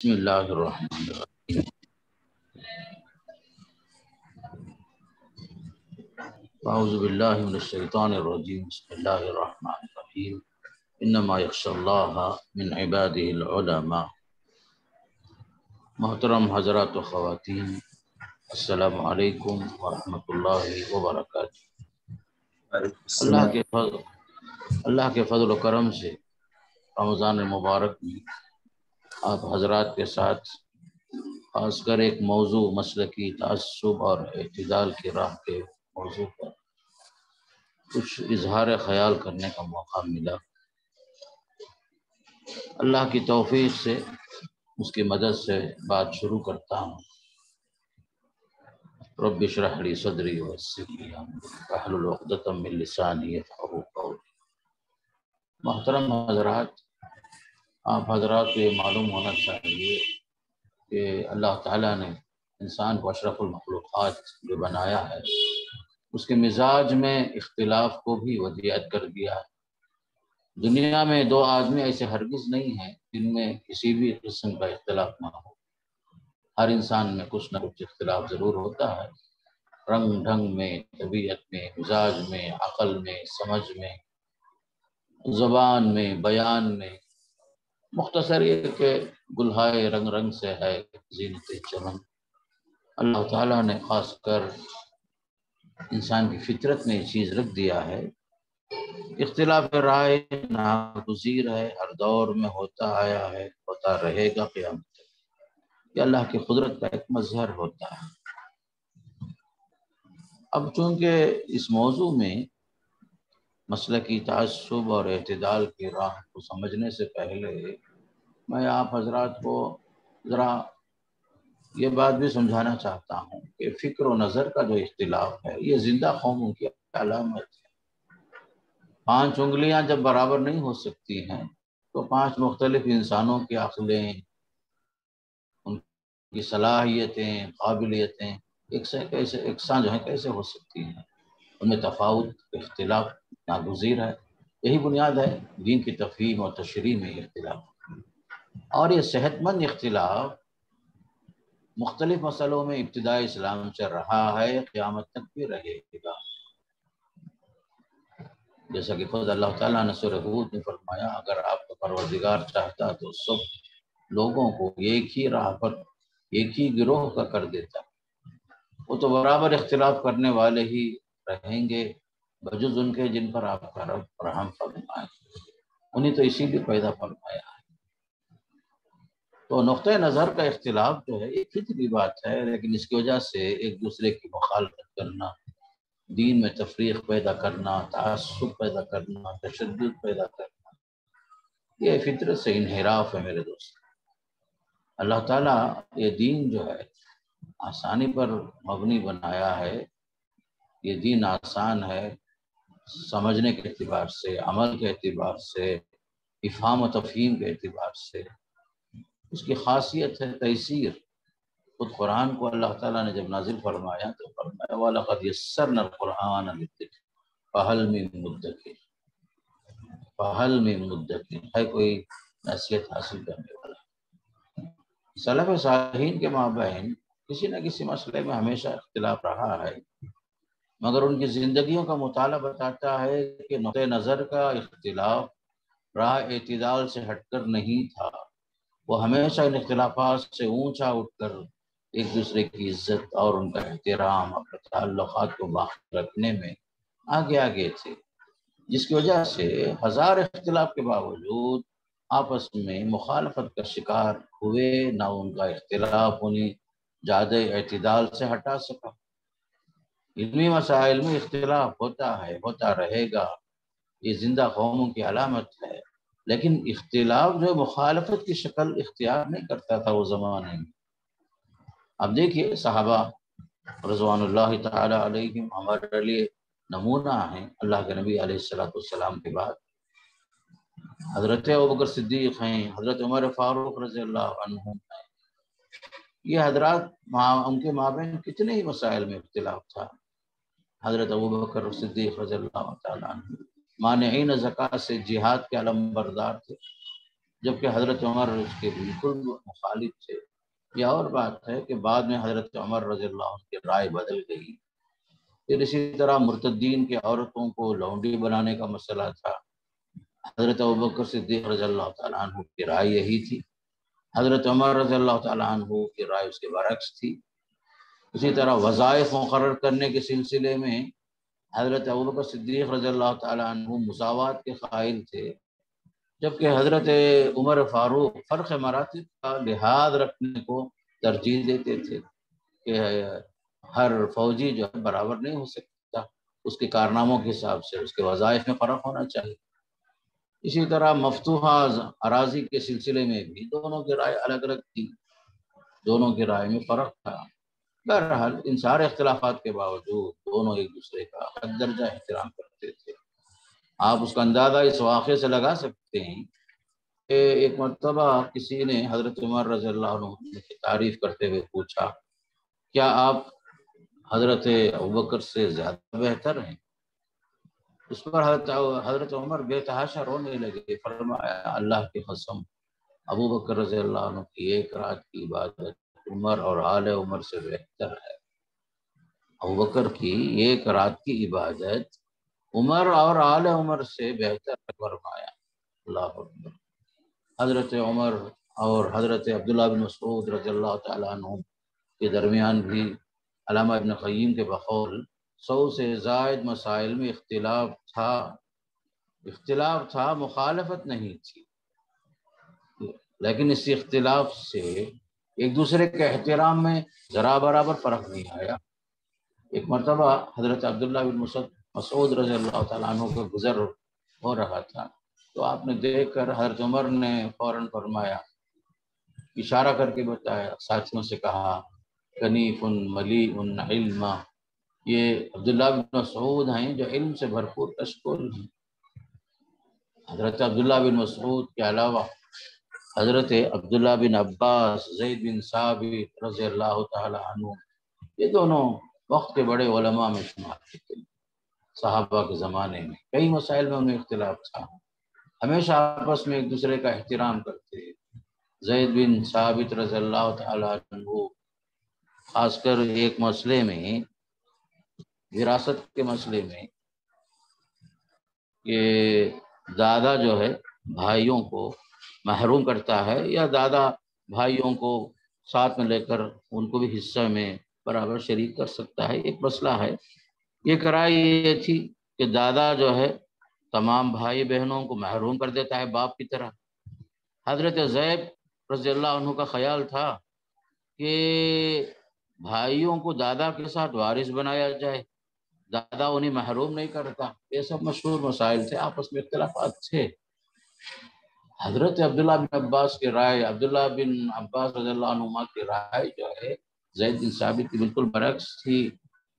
بسم الله الرحمن الرحيم أعوذ بالله من الشيطان الرجيم بسم الله الرحمن الرحيم إنما يخشى الله من عباده العلماء۔ محترم حضرات و خواتین، السلام علیکم ورحمۃ اللہ وبرکاتہ۔ اللہ کے فضل اللہ کے فضل و کرم سے رمضان مبارک میں آپ حضرات کے ساتھ خاص کر ایک موضوع مسلکی تعصب اور اعتدال کی راہ کے موضوع پر کچھ اظہار خیال کرنے کا موقع ملا۔ اللہ کی توفیق سے اس کی مدد سے بات شروع کرتا ہوں۔ رب اشرح لی صدری ویسر واحلل من لسانی یفقهوا قولی محترم حضرات آپ حضرات کو یہ معلوم ہونا چاہیے کہ اللہ تعالیٰ نے انسان کو اشرف المخلوقات جو بنایا ہے، اس کے مزاج میں اختلاف کو بھی ودیعت کر دیا ہے۔ دنیا میں دو آدمی ایسے ہرگز نہیں ہیں جن میں کسی بھی قسم کا اختلاف نہ ہو۔ ہر انسان میں کچھ نہ کچھ اختلاف ضرور ہوتا ہے۔ رنگ ڈھنگ میں، طبیعت میں، مزاج میں، عقل میں، سمجھ میں، زبان میں، بیان میں مختصر یہ کہ گلہائے رنگ رنگ سے ہے، زینت چمن۔ اللہ تعالیٰ نے خاص کر انسان کی فطرت میں یہ چیز رکھ دیا ہے۔ اختلاف رائے ناگزیر ہے، ہر دور میں ہوتا آیا ہے، ہوتا رہے گا قیامت یہ اللہ کی قدرت کا ایک مظہر ہوتا ہے۔ اب چونکہ اس موضوع میں مسلکی تعصب اور اعتدال کی راہ کو سمجھنے سے پہلے میں آپ حضرات کو ذرا یہ بات بھی سمجھانا چاہتا ہوں کہ فکر و نظر کا جو اختلاف ہے، یہ زندہ قوموں کی علامت ہے۔ پانچ انگلیاں جب برابر نہیں ہو سکتی ہیں، تو پانچ مختلف انسانوں کی عقلیں، ان کی صلاحیتیں، قابلیتیں کیسے یکساں جو ہیں کیسے ہو سکتی ہیں؟ ان میں تفاوت، اختلاف، ناگزیر ہے۔ یہی بنیاد ہے دین کی تفہیم اور تشریح میں اختلاف۔ اور یہ صحت مند اختلاف مختلف مسئلوں میں ابتدائی اسلام سے رہا ہے، قیامت تک بھی رہے گا۔ جیسا کہ خود اللہ تعالیٰ نے سورہ حود نے فرمایا، اگر آپ کا پروردگار چاہتا تو سب لوگوں کو ایک ہی راہ پر، ایک ہی گروہ کا کر دیتا۔ وہ تو برابر اختلاف کرنے والے ہی رہیں گے، بجز ان کے جن پر آپ کا رب رحم فرمائے۔ انہیں تو اسی لیے پیدا فرمایا ہے۔ تو نقطۂ نظر کا اختلاف جو ہے، ایک فطری بات ہے، لیکن اس کی وجہ سے ایک دوسرے کی مخالفت کرنا، دین میں تفریق پیدا کرنا، تعصب پیدا کرنا، تشدد پیدا کرنا، یہ فطرت سے انحراف ہے میرے دوست۔ اللہ تعالیٰ یہ دین جو ہے، آسانی پر مبنی بنایا ہے۔ یہ دین آسان ہے سمجھنے کے اعتبار سے، عمل کے اعتبار سے، افہام و تفہیم کے اعتبار سے۔ اس کی خاصیت ہے تیسیر۔ خود قرآن کو اللہ تعالیٰ نے جب نازل فرمایا تو فرمایا، وَلَقَدْ يَسَّرْنَا الْقُرْآنَ لِلذِّكْرِ فَهَلْ مِن مُدَّكِرٍ۔ فَهَلْ مِن ہے کوئی نصیحت حاصل کرنے والا؟ سلف صالحین کے مابین، کسی نہ کسی مسئلے میں ہمیشہ اختلاف رہا ہے۔ مگر ان کی زندگیوں کا مطالعہ بتاتا ہے کہ نقطۂ نظر کا اختلاف راہ اعتدال سے ہٹ کر نہیں تھا۔ وہ ہمیشہ ان اختلافات سے اونچا اٹھ کر ایک دوسرے کی عزت اور ان کا احترام، اپنے تعلقات کو باقی رکھنے میں آگے آگے تھے۔ جس کی وجہ سے ہزار اختلاف کے باوجود آپس میں مخالفت کا شکار ہوئے، نہ ان کا اختلاف انہیں زیادہ اعتدال سے ہٹا سکا۔ علمی مسائل میں اختلاف ہوتا ہے، ہوتا رہے گا۔ یہ زندہ قوموں کی علامت ہے۔ لیکن اختلاف جو مخالفت کی شکل اختیار نہیں کرتا تھا وہ زمانے میں۔ اب دیکھیے، صحابہ رضوان اللہ تعالی علیہ ہمارے لیے نمونہ ہیں۔ اللہ کے نبی علیہ السلاۃ والسلام کے بعد۔ حضرت ابکر صدیق ہیں، حضرت عمر فاروق رضی اللہ عنہ ہیں۔ یہ حضرات ان کے مابین کتنے ہی مسائل میں اختلاف تھا۔ حضرت ابو بکر صدیق رضی اللہ تعالیٰ عنہ۔ مانعین زکوٰۃ سے جہاد کے علم بردار تھے، جبکہ حضرت عمر اس کے بالکل مخالف تھے۔ یہ اور بات ہے کہ بعد میں حضرت عمر رضی اللہ عنہ کی رائے بدل گئی۔ پھر اسی طرح مرتدین کے عورتوں کو لونڈی بنانے کا مسئلہ تھا۔ حضرت ابکر صدیق رضی اللہ تعالیٰ عنہ کی رائے یہی تھی۔ حضرت عمر رضی اللہ تعالیٰ عنہ کی رائے اس کے برعکس تھی۔ اسی طرح وظائف مقرر کرنے کے سلسلے میں حضرت ابوبکر صدیق رضی اللہ تعالیٰ عنہ مساوات کے قائل تھے، جبکہ حضرت عمر فاروق فرق مراتب کا لحاظ رکھنے کو ترجیح دیتے تھے کہ ہر فوجی جو ہے برابر نہیں ہو سکتا، اس کے کارناموں کے حساب سے، اس کے وظائف میں فرق ہونا چاہیے۔ اسی طرح مفتوحہ اراضی کے سلسلے میں بھی دونوں کی رائے الگ الگ تھی، دونوں کی رائے میں فرق تھا۔ بہرحال ان سارے اختلافات کے باوجود دونوں ایک دوسرے کا حد درجہ احترام کرتے تھے۔ آپ اس کا اندازہ اس واقعے سے لگا سکتے ہیں کہ ایک مرتبہ کسی نے حضرت عمر رضی اللہ عنہ کی تعریف کرتے ہوئے پوچھا، کیا آپ حضرت ابکر سے زیادہ بہتر ہیں؟ اس پر حضرت حضرت عمر بے تحاشا رونے لگے۔ فرمایا، اللہ کی قسم، ابو بکر رضی اللہ عنہ کی ایک رات کی عبادت عمر اور آل عمر سے بہتر ہے۔ ابو بکر کی ایک رات کی عبادت عمر اور آل عمر سے بہتر فرمایا۔ اللہ اکبر۔ حضرت عمر اور حضرت عبداللہ بن مسعود رضی اللہ تعالیٰ عنہ کے درمیان بھی علامہ ابن قیم کے بقول سو سے زائد مسائل میں اختلاف تھا۔ اختلاف تھا، مخالفت نہیں تھی۔ لیکن اس اختلاف سے ایک دوسرے کے احترام میں ذرا برابر فرق نہیں آیا۔ ایک مرتبہ حضرت عبداللہ بن مسعود رضی اللہ تعالیٰ عنہ کا گزر ہو رہا تھا۔ تو آپ نے دیکھ کر حضرت عمر نے فوراً فرمایا، اشارہ کر کے بتایا، ساتھیوں سے کہا، کنیف ان ملی ان علم یہ عبداللہ بن مسعود ہیں جو علم سے بھرپور تشکر ہیں۔ حضرت عبداللہ بن مسعود کے علاوہ حضرت عبداللہ بن عباس، زید بن ثابت رضی اللہ تعالی عنہ، یہ دونوں وقت کے بڑے علماء میں شمار تھے، صحابہ کے زمانے میں۔ کئی مسائل میں انہیں اختلاف تھا۔ ہمیشہ آپس میں ایک دوسرے کا احترام کرتے۔ زید بن ثابت رضی اللہ تعالی عنہ، خاص کر ایک مسئلے میں، وراثت کے مسئلے میں، کہ دادا جو ہے، بھائیوں کو محروم کرتا ہے یا دادا بھائیوں کو ساتھ میں لے کر ان کو بھی حصہ میں برابر شریک کر سکتا ہے، ایک مسئلہ ہے۔ یہ کرائی یہ تھی کہ دادا جو ہے، تمام بھائی بہنوں کو محروم کر دیتا ہے باپ کی طرح۔ حضرت زیب رضی اللہ عنہ کا خیال تھا کہ بھائیوں کو دادا کے ساتھ وارث بنایا جائے۔ دادا انہیں محروم نہیں کرتا۔ یہ سب مشہور مسائل تھے، آپس میں اختلافات تھے۔ حضرت عبداللہ بن عباس کی رائے، عبداللہ بن عباس رضی اللہ عنہ کی رائے جو ہے، زید بن ثابت کی بالکل برعکس تھی۔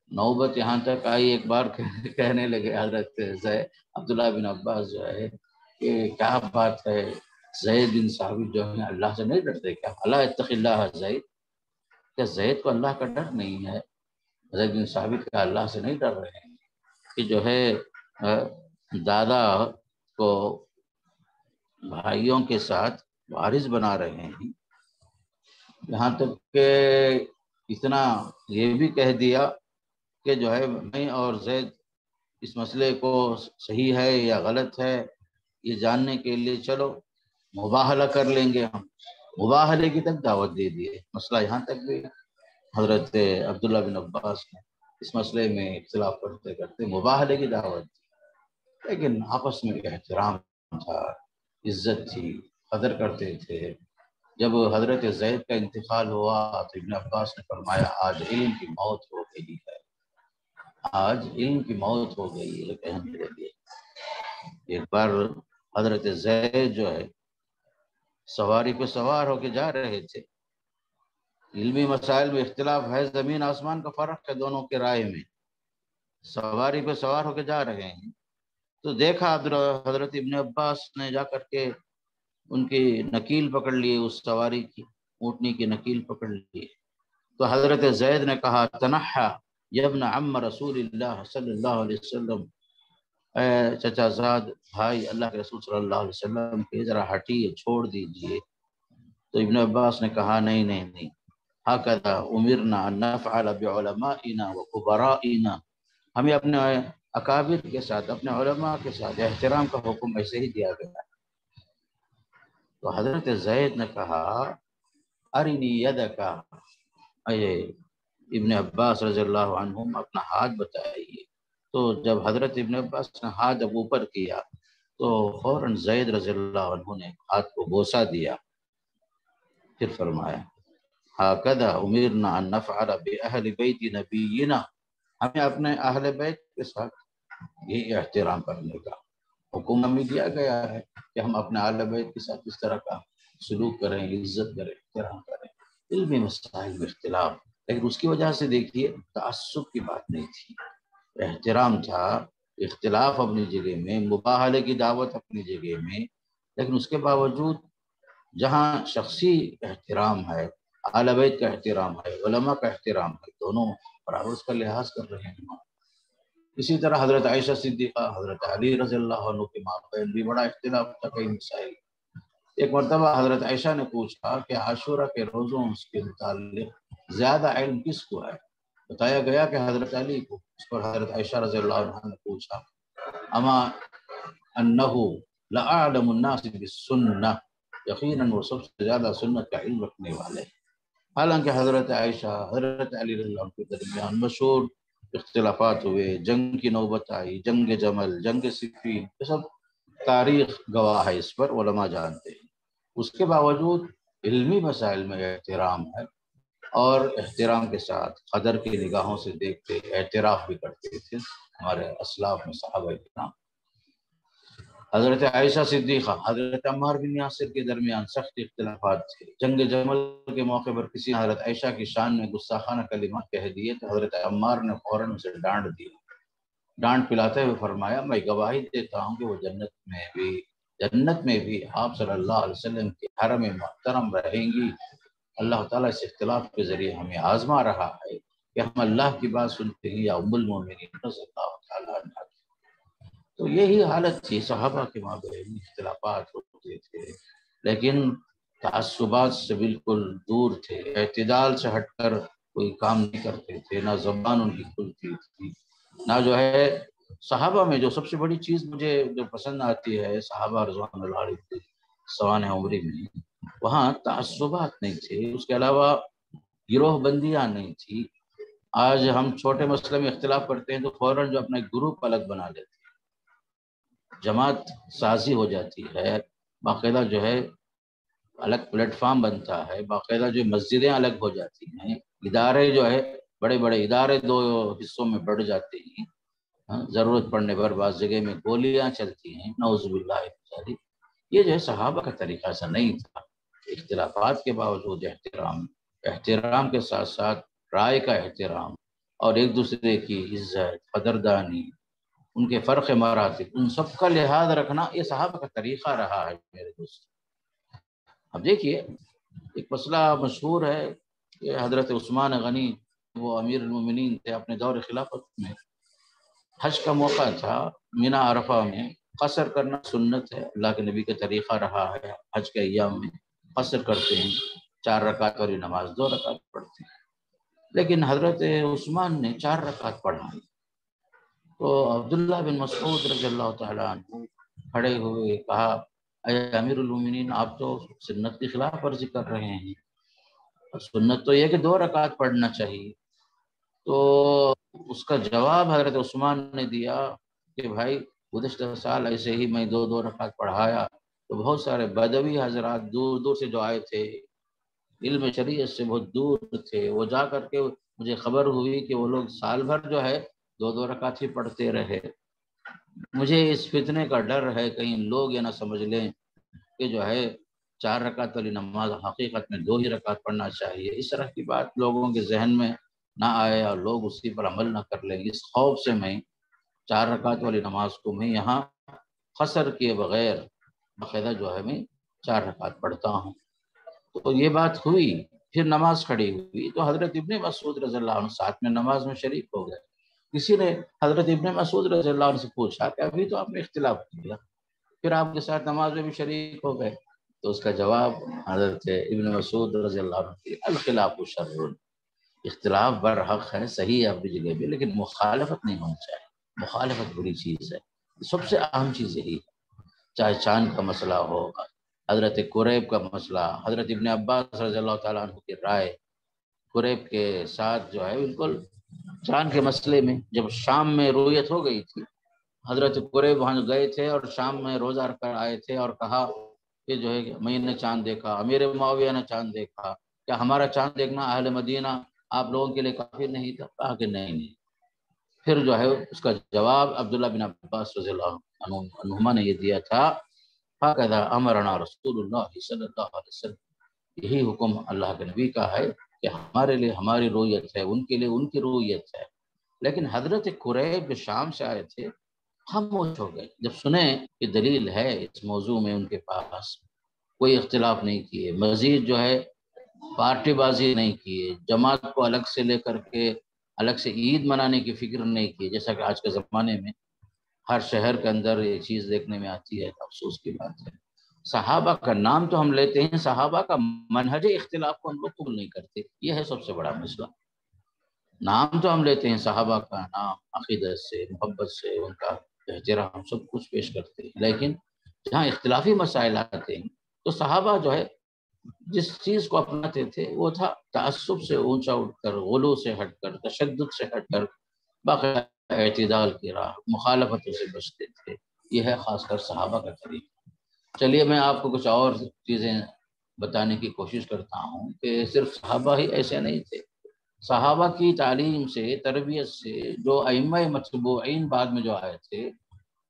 نوبت یہاں تک آئی، ایک بار کہنے لگے حضرت زید، عبداللہ بن عباس جو ہے کہ کیا بات ہے؟ زید بن ثابت جو ہے اللہ سے نہیں ڈرتے کیا؟ اللہ اتق اللہ زید۔ کیا زید کو اللہ کا ڈر نہیں ہے؟ حضرت بن ثابت کا اللہ سے نہیں ڈر رہے ہیں۔ کہ جو ہے دادا کو بھائیوں کے ساتھ وارث بنا رہے ہیں۔ یہاں تک کہ اتنا یہ بھی کہہ دیا کہ جو ہے میں اور زید اس مسئلے کو صحیح ہے یا غلط ہے، یہ جاننے کے لیے چلو مباحلہ کر لیں گے ہم۔ مباحلے کی تک دعوت دے دیے۔ مسئلہ یہاں تک بھی حضرت عبداللہ بن عباس نے اس مسئلے میں اختلاف کرتے کرتے مباحلے کی دعوت دی۔ لیکن آپس میں احترام تھا۔ عزت تھی، قدر کرتے تھے۔ جب حضرت زید کا انتقال ہوا تو ابن عباس نے فرمایا، آج علم کی موت ہو گئی ہے۔ آج علم کی موت ہو گئی ہے۔ کہنے لگے ایک بار حضرت زید جو ہے، سواری پہ سوار ہو کے جا رہے تھے۔ علمی مسائل میں اختلاف ہے، زمین آسمان کا فرق ہے دونوں کے رائے میں۔ سواری پہ سوار ہو کے جا رہے ہیں۔ تو دیکھا حضرت ابن عباس نے جا کر کے ان کی نکیل پکڑ لیے اس سواری کی، اونٹنی کی نکیل پکڑ لیے تو حضرت زید نے کہا، تنحا یبن عم رسول اللہ صلی اللہ علیہ وسلم۔ اے چچا زاد، بھائی، اللہ کے رسول صلی اللہ علیہ وسلم کے، ذرا ہٹیے چھوڑ دیجیے۔ تو ابن عباس نے کہا، نہیں نہیں نہیں۔ ہاکدہ امرنا نفعل بعلمائنا وقبرائنا ہمیں اپنے اکابر کے ساتھ، اپنے علماء کے ساتھ، احترام کا حکم ایسے ہی دیا گیا۔ تو حضرت زید نے کہا، ارنی یدکا، اے ابن عباس رضی اللہ عنہم، اپنا ہاتھ بتائیے۔ تو جب حضرت ابن عباس نے ہاتھ جب اوپر کیا، تو فوراً زید رضی اللہ عنہ نے ہاتھ کو بوسا دیا۔ پھر فرمایا ہاکدہ امرنا ان نفعل بأہل بیت نبینا ہمیں اپنے اہل بیت کے ساتھ یہ احترام کرنے کا حکم ہمیں دیا گیا ہے کہ ہم اپنے اہل بیت کے ساتھ اس طرح کا سلوک کریں، عزت کریں، احترام کریں۔ علمی مسائل میں اختلاف۔ لیکن اس کی وجہ سے دیکھیے، تعصب کی بات نہیں تھی۔ احترام تھا، اختلاف اپنی جگہ میں مباحلے کی دعوت اپنی جگہ میں۔ لیکن اس کے باوجود جہاں شخصی احترام ہے اعلی بیت کا احترام ہے، علماء کا احترام ہے، دونوں برابر اس کا لحاظ کر رہے ہیں۔ اسی طرح حضرت عائشہ صدیقہ، حضرت علی رضی اللہ عنہ کے مابین بھی بڑا اختلاف تھا کئی مسائل ایک مرتبہ حضرت عائشہ نے پوچھا کہ عاشورہ کے روزوں اس کے متعلق زیادہ علم کس کو ہے؟ بتایا گیا کہ حضرت علی کو۔ اس پر حضرت عائشہ رضی اللہ عنہ نے پوچھا، اما انہو لعالم الناس بالسنہ؟ یقیناً وہ سب سے زیادہ سنت کا علم رکھنے والے ہیں۔ حالانکہ حضرت عائشہ، حضرت علی اللہ کے درمیان مشہور اختلافات ہوئے، جنگ کی نوبت آئی، جنگ جمل، جنگ صفین یہ سب تاریخ گواہ ہے اس پر، علماء جانتے ہیں۔ اس کے باوجود علمی مسائل میں احترام ہے اور احترام کے ساتھ قدر کی نگاہوں سے دیکھتے اعتراف بھی کرتے تھے ہمارے اسلاف میں صحابہ اکرام حضرت عائشہ صدیقہ، حضرت عمار بن یاسر کے درمیان سخت اختلافات تھے۔ جنگ جمل کے موقع پر کسی حضرت عائشہ کی شان میں گستاخانہ کلمات کہہ دیے تو حضرت عمار نے فوراً اسے ڈانٹ دیا۔ ڈانٹ پلاتے ہوئے فرمایا، میں گواہی دیتا ہوں کہ وہ جنت میں بھی، جنت میں بھی آپ صلی اللہ علیہ وسلم کے حرم محترم رہیں گی۔ اللہ تعالیٰ اس اختلاف کے ذریعے ہمیں آزما رہا ہے کہ ہم اللہ کی بات سنتے ہیں یا ام المومنین رضی اللہ تعالیٰ عنہ۔ تو یہی حالت تھی، صحابہ کے مابین اختلافات ہوتے تھے، لیکن تعصبات سے بالکل دور تھے، اعتدال سے ہٹ کر کوئی کام نہیں کرتے تھے، نہ زبان ان کی کھلتی تھی۔ نہ جو ہے، صحابہ میں جو سب سے بڑی چیز مجھے جو پسند آتی ہے، صحابہ رضوان اللہ علیہ سوان عمری میں، وہاں تعصبات نہیں تھے، اس کے علاوہ گروہ بندیاں نہیں تھی۔ آج ہم چھوٹے مسئلے میں اختلاف کرتے ہیں تو فوراً جو اپنا گروپ الگ بنا لیتے جماعت سازی ہو جاتی ہے، باقاعدہ جو ہے الگ پلیٹ فارم بنتا ہے، باقاعدہ جو مسجدیں الگ ہو جاتی ہیں، ادارے جو ہے بڑے بڑے ادارے دو حصوں میں بڑھ جاتے ہیں۔ ہاں، ضرورت پڑنے پر بعض جگہ میں گولیاں چلتی ہیں، نعوذ باللہ یہ جو ہے صحابہ کا طریقہ ایسا نہیں تھا۔ اختلافات کے باوجود احترام احترام کے ساتھ ساتھ رائے کا احترام اور ایک دوسرے کی عزت، قدردانی ان کے فرق مراتب۔ ان سب کا لحاظ رکھنا یہ صحابہ کا طریقہ رہا ہے میرے دوست۔ اب دیکھیے، ایک مسئلہ مشہور ہے کہ حضرت عثمان غنی وہ امیر المومنین تھے اپنے دور خلافت میں۔ حج کا موقع تھا مینا عرفہ میں۔ قصر کرنا سنت ہے۔ اللہ کے نبی کا طریقہ رہا ہے حج کے ایام میں۔ قصر کرتے ہیں، چار رکعت والی نماز، دو رکعت پڑھتے ہیں۔ لیکن حضرت عثمان نے چار رکعت پڑھائی تو عبداللہ بن مسعود رضی اللہ تعالیٰ عنہ کھڑے ہوئے کہا، اے امیر المومنین، آپ تو سنت کے خلاف ورزی کر رہے ہیں۔ سنت تو یہ کہ دو رکعت پڑھنا چاہیے۔ تو اس کا جواب حضرت عثمان نے دیا کہ، بھائی، گزشتہ سال ایسے ہی میں دو دو رکعت پڑھایا۔ تو بہت سارے بدوی حضرات دور دور سے جو آئے تھے، علم شریعت سے بہت دور تھے۔ وہ جا کر کے مجھے خبر ہوئی کہ وہ لوگ سال بھر جو ہے دو دو رکعت ہی پڑھتے رہے۔ مجھے اس فتنے کا ڈر ہے، کہیں لوگ یہ نہ سمجھ لیں کہ جو ہے، چار رکعت والی نماز حقیقت میں دو ہی رکعت پڑھنا چاہیے۔ اس طرح کی بات لوگوں کے ذہن میں نہ آئے اور لوگ اسی پر عمل نہ کر لیں۔ اس خوف سے میں چار رکعت والی نماز کو میں یہاں قصر کیے بغیر باقاعدہ جو ہے، میں چار رکعت پڑھتا ہوں۔ تو یہ بات ہوئی، پھر نماز کھڑی ہوئی۔ تو حضرت ابن مسعود رضی اللہ عنہ ساتھ میں نماز میں شریک ہو گئے۔ کسی نے حضرت ابن مسعود رضی اللہ عنہ سے پوچھا کہ ابھی تو آپ نے اختلاف کیا؟ پھر آپ کے ساتھ نماز میں بھی شریک ہو گئے۔ تو اس کا جواب حضرت ابن مسعود رضی اللہ عنہ کی، الخلاف و شر اختلاف برحق ہے، صحیح ہے اپنی جگہ بھی، لیکن مخالفت نہیں ہونی چاہیے۔ مخالفت بری چیز ہے۔ سب سے اہم چیز یہی ہے۔ چاہے چاند کا مسئلہ ہو، حضرت قریب کا مسئلہ، حضرت ابن عباس رضی اللہ تعالیٰ عنہ کی رائے، قریب کے ساتھ جو ہے، بالکل چاند کے مسئلے میں جب شام میں رویت ہو گئی تھی، حضرت قریب وہاں گئے تھے اور شام میں روزہ رکھ کر آئے تھے اور کہا کہ جو ہے میں نے چاند دیکھا، امیر معاویہ نے چاند دیکھا۔ کیا ہمارا چاند دیکھنا اہل مدینہ آپ لوگوں کے لیے کافی نہیں تھا؟ کہا کہ نہیں نہیں۔ پھر جو ہے اس کا جواب عبداللہ بن عباس رضی اللہ عنہما نے یہ دیا تھا امرنا رسول اللہ صلی اللہ علیہ وسلم یہی حکم اللہ کے نبی کا ہے۔ کہ ہمارے لیے ہماری رویت ہے، ان کے لیے ان کی رویت ہے۔ لیکن حضرت قریب جو شام سے آئے تھے، خاموش ہو گئے۔ جب سنیں کہ دلیل ہے اس موضوع میں ان کے پاس، کوئی اختلاف نہیں کیے۔ مزید جو ہے، پارٹی بازی نہیں کیے۔ جماعت کو الگ سے لے کر کے، الگ سے عید منانے کی فکر نہیں کی۔ جیسا کہ آج کے زمانے میں ہر شہر کے اندر یہ چیز دیکھنے میں آتی ہے، افسوس کی بات ہے۔ صحابہ کا نام تو ہم لیتے ہیں، صحابہ کا منہج اختلاف کو ہم لوگ قبول نہیں کرتے، یہ ہے سب سے بڑا مسئلہ۔ نام تو ہم لیتے ہیں، صحابہ کا نام عقیدت سے، محبت سے، ان کا احترام سب کچھ پیش کرتے ہیں۔ لیکن جہاں اختلافی مسائل آتے ہیں، تو صحابہ جو ہے، جس چیز کو اپناتے تھے، وہ تھا تعصب سے اونچا اٹھ کر، غلو سے ہٹ کر، تشدد سے ہٹ کر باقی اعتدال کی راہ، مخالفتوں سے بچتے تھے۔ یہ ہے خاص کر صحابہ کا طریقہ۔ چلیے، میں آپ کو کچھ اور چیزیں بتانے کی کوشش کرتا ہوں کہ صرف صحابہ ہی ایسے نہیں تھے۔ صحابہ کی تعلیم سے، تربیت سے، جو ائمہ مطبوعین بعد میں جو آئے تھے،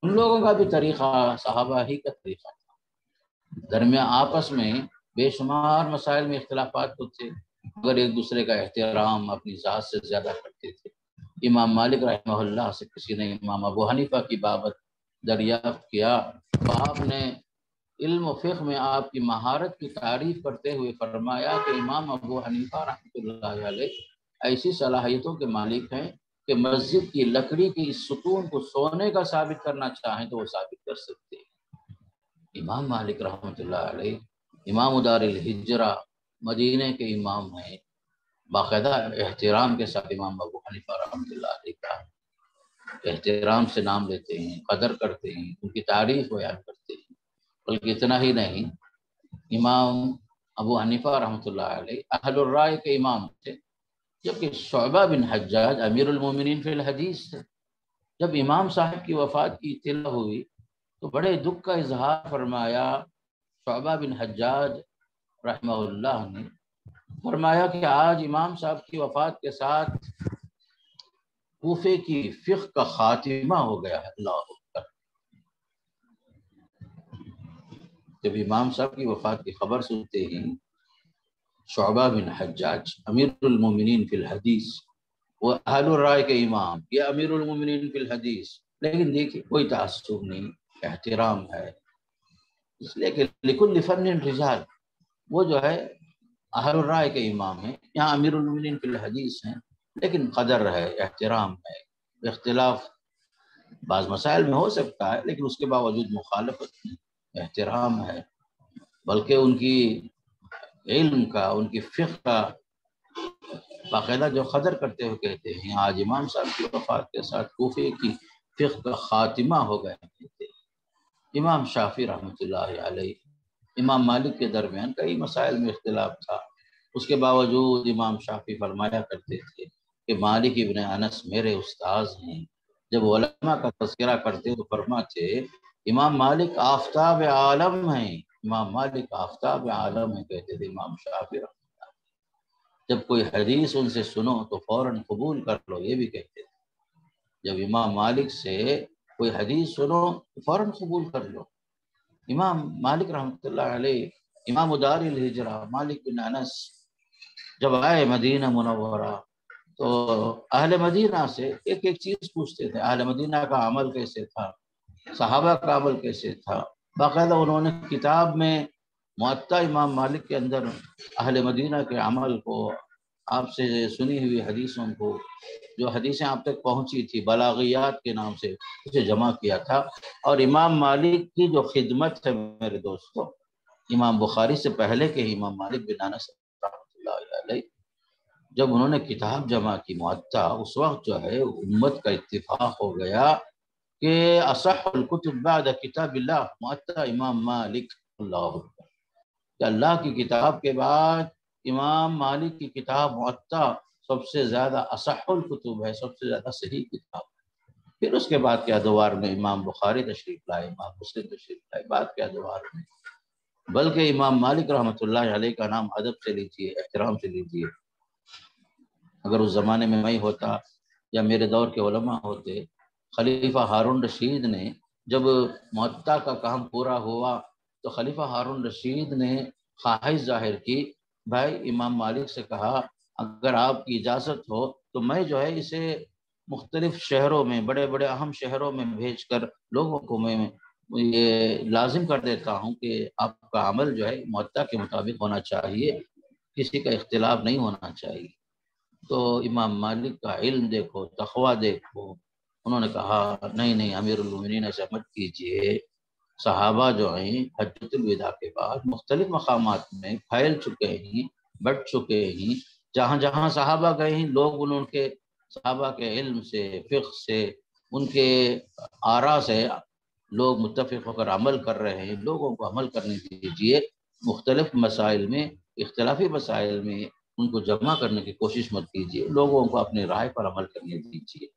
ان لوگوں کا بھی طریقہ صحابہ ہی کا طریقہ تھا۔ درمیان آپس میں بے شمار مسائل میں اختلافات ہوتے مگر ایک دوسرے کا احترام اپنی ذات سے زیادہ کرتے تھے۔ امام مالک رحمہ اللہ سے کسی نے امام ابو حنیفہ کی بابت دریافت کیا، تو آپ نے علم و فقہ میں آپ کی مہارت کی تعریف کرتے ہوئے فرمایا کہ امام ابو حنیفہ رحمۃ اللہ علیہ ایسی صلاحیتوں کے مالک ہیں کہ مسجد کی لکڑی کی اس ستون کو سونے کا ثابت کرنا چاہیں تو وہ ثابت کر سکتے ہیں۔ امام مالک رحمۃ اللہ علیہ امام ادار الحجرہ مدینہ کے امام ہیں۔ باقاعدہ احترام کے ساتھ امام ابو حنیفہ رحمۃ اللہ علیہ کا احترام سے نام لیتے ہیں، قدر کرتے ہیں، ان کی تعریف بیان کرتے ہیں۔ بلکہ اتنا ہی نہیں، امام ابو حنیفہ رحمۃ اللہ علیہ اہل الرائے کے امام تھے، جبکہ شعبہ بن حجاج امیر المومنین فی الحدیث تھے۔ جب امام صاحب کی وفات کی اطلاع ہوئی تو بڑے دکھ کا اظہار فرمایا۔ شعبہ بن حجاج رحمہ اللہ نے فرمایا کہ آج امام صاحب کی وفات کے ساتھ کوفے کی فقہ کا خاتمہ ہو گیا ہے۔ اللہ جب امام صاحب کی وفات کی خبر سنتے ہیں، شعبہ بن حجاج امیر المومنین فی الحدیث، وہ اہل الرائے کے امام، یہ امیر المومنین فی الحدیث، لیکن دیکھیے کوئی تعصب نہیں، احترام ہے۔ اس لیے کہ لکل فن رجال وہ جو ہے اہل الرائے کے امام ہیں، یہاں امیر المومنین فی الحدیث ہیں، لیکن قدر ہے، احترام ہے، اختلاف بعض مسائل میں ہو سکتا ہے، لیکن اس کے باوجود مخالفت نہیں۔ احترام ہے، بلکہ ان کی علم کا، ان کی فقہ کا باقاعدہ جو قدر کرتے ہوئے کہتے ہیں، آج امام صاحب کی وفات کے ساتھ کوفے کی فقہ کا خاتمہ ہو گئے کہتے ہیں۔ امام شافی رحمۃ اللہ علیہ، امام مالک کے درمیان کئی مسائل میں اختلاف تھا۔ اس کے باوجود امام شافی فرمایا کرتے تھے کہ مالک ابن انس میرے استاذ ہیں۔ جب علماء کا تذکرہ کرتے تو فرماتے امام مالک آفتاب عالم ہیں۔ امام مالک آفتاب عالم ہے کہتے تھے امام شافی رحمۃ اللہ۔ جب کوئی حدیث ان سے سنو تو فوراً قبول کر لو، یہ بھی کہتے تھے۔ جب امام مالک سے کوئی حدیث سنو تو فوراً قبول کر لو۔ امام مالک رحمۃ اللہ علیہ، امام ادار الحجرہ مالک بن انس جب آئے مدینہ منورہ تو اہل مدینہ سے ایک ایک چیز پوچھتے تھے۔ اہل مدینہ کا عمل کیسے تھا؟ صحابہ کا عمل کیسے تھا؟ باقاعدہ انہوں نے کتاب میں معطا امام مالک کے اندر اہل مدینہ کے عمل کو آپ سے سنی ہوئی حدیثوں کو، جو حدیثیں آپ تک پہنچی تھی، بلاغیات کے نام سے اسے جمع کیا تھا۔ اور امام مالک کی جو خدمت ہے میرے دوستوں امام بخاری سے پہلے کے امام مالک بن انس رحمۃ اللہ علیہ، جب انہوں نے کتاب جمع کی، معطا، اس وقت جو ہے امت کا اتفاق ہو گیا۔ کہ اصح الکتب بعد کتاب اللہ معطا امام مالک اللہ کہ اللہ کی کتاب کے بعد امام مالک کی کتاب معطا سب سے زیادہ اصح الکتب ہے، سب سے زیادہ صحیح کتاب ہے۔ پھر اس کے بعد کے ادوار میں امام بخاری تشریف لائے، امام مسلم تشریف لائے، بعد کے ادوار میں۔ بلکہ امام مالک رحمۃ اللہ علیہ کا نام ادب سے لیجیے احترام سے لیجیے اگر اس زمانے میں میں ہوتا یا میرے دور کے علماء ہوتے خلیفہ ہارون رشید نے جب معطا کا کام پورا ہوا تو خلیفہ ہارون رشید نے خواہش ظاہر کی، بھائی امام مالک سے کہا، اگر آپ کی اجازت ہو تو میں جو ہے اسے مختلف شہروں میں، بڑے بڑے اہم شہروں میں بھیج کر لوگوں کو میں یہ لازم کر دیتا ہوں کہ آپ کا عمل جو ہے معطا کے مطابق ہونا چاہیے، کسی کا اختلاف نہیں ہونا چاہیے۔ تو امام مالک کا علم دیکھو تخوا دیکھو انہوں نے کہا، نہیں نہیں، امیر المنین ایسا مت کیجیے صحابہ جو ہیں حجت الوداع کے بعد مختلف مقامات میں پھیل چکے ہیں، بٹ چکے ہیں۔ جہاں جہاں صحابہ گئے ہیں، لوگ ان کے صحابہ کے علم سے، فقہ سے، ان کے آرا سے لوگ متفق ہو کر عمل کر رہے ہیں۔ لوگوں کو عمل کرنے دیجیے مختلف مسائل میں، اختلافی مسائل میں ان کو جمع کرنے کی کوشش مت کیجیے لوگوں کو اپنی رائے پر عمل کرنے دیجیے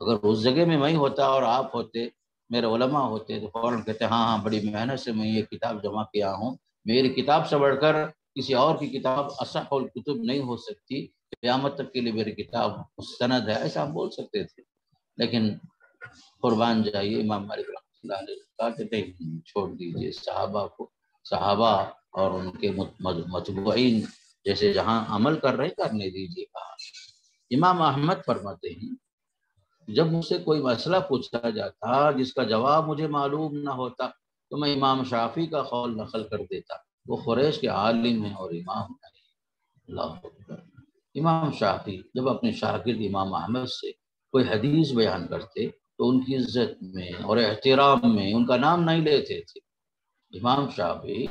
اگر اس جگہ میں میں ہوتا اور آپ ہوتے، میرے علماء ہوتے، تو فوراً کہتے ہاں ہاں بڑی محنت سے میں یہ کتاب جمع کیا ہوں۔ میری کتاب سے بڑھ کر کسی اور کی کتاب اصح الکتب نہیں ہو سکتی۔ قیامت تک کے لیے میری کتاب مستند ہے، ایسا ہم بول سکتے تھے۔ لیکن قربان جائیے، امام مالک رحمۃ اللہ علیہ کہا کہ چھوڑ دیجیے صحابہ کو، صحابہ اور ان کے متبعین جیسے جہاں عمل کر رہے، کرنے دیجیے کہا امام احمد فرماتے ہیں جب مجھ سے کوئی مسئلہ پوچھا جاتا، جس کا جواب مجھے معلوم نہ ہوتا، تو میں امام شافی کا قول نقل کر دیتا۔ وہ قریش کے عالم ہیں اور امام ہیں۔ اللہ امام شافی جب اپنے شاگرد امام احمد سے کوئی حدیث بیان کرتے، تو ان کی عزت میں اور احترام میں ان کا نام نہیں لیتے تھے۔ امام شافی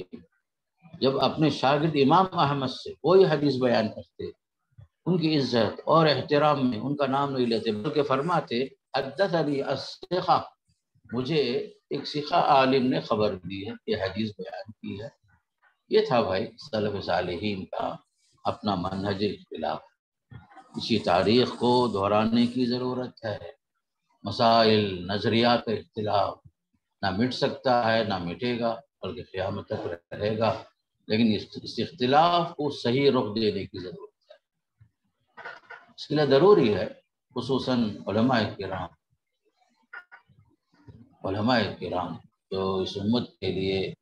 جب اپنے شاگرد امام احمد سے کوئی حدیث بیان کرتے ان کی عزت اور احترام میں ان کا نام نہیں لیتے، بلکہ فرماتے حدث علی السخہ مجھے ایک سکھا عالم نے خبر دی ہے، یہ حدیث بیان کی ہے۔ یہ تھا بھائی صلف صالحین کا اپنا منہج اختلاف۔ اسی تاریخ کو دہرانے کی ضرورت ہے۔ مسائل، نظریات کا اختلاف۔ نہ مٹ سکتا ہے، نہ مٹے گا، بلکہ قیامت تک رہے گا۔ لیکن اس اختلاف کو صحیح رخ دینے کی ضرورت اس کے لیے ضروری ہے، خصوصاً علماء کرام۔ علماء کرام جو اس امت کے لیے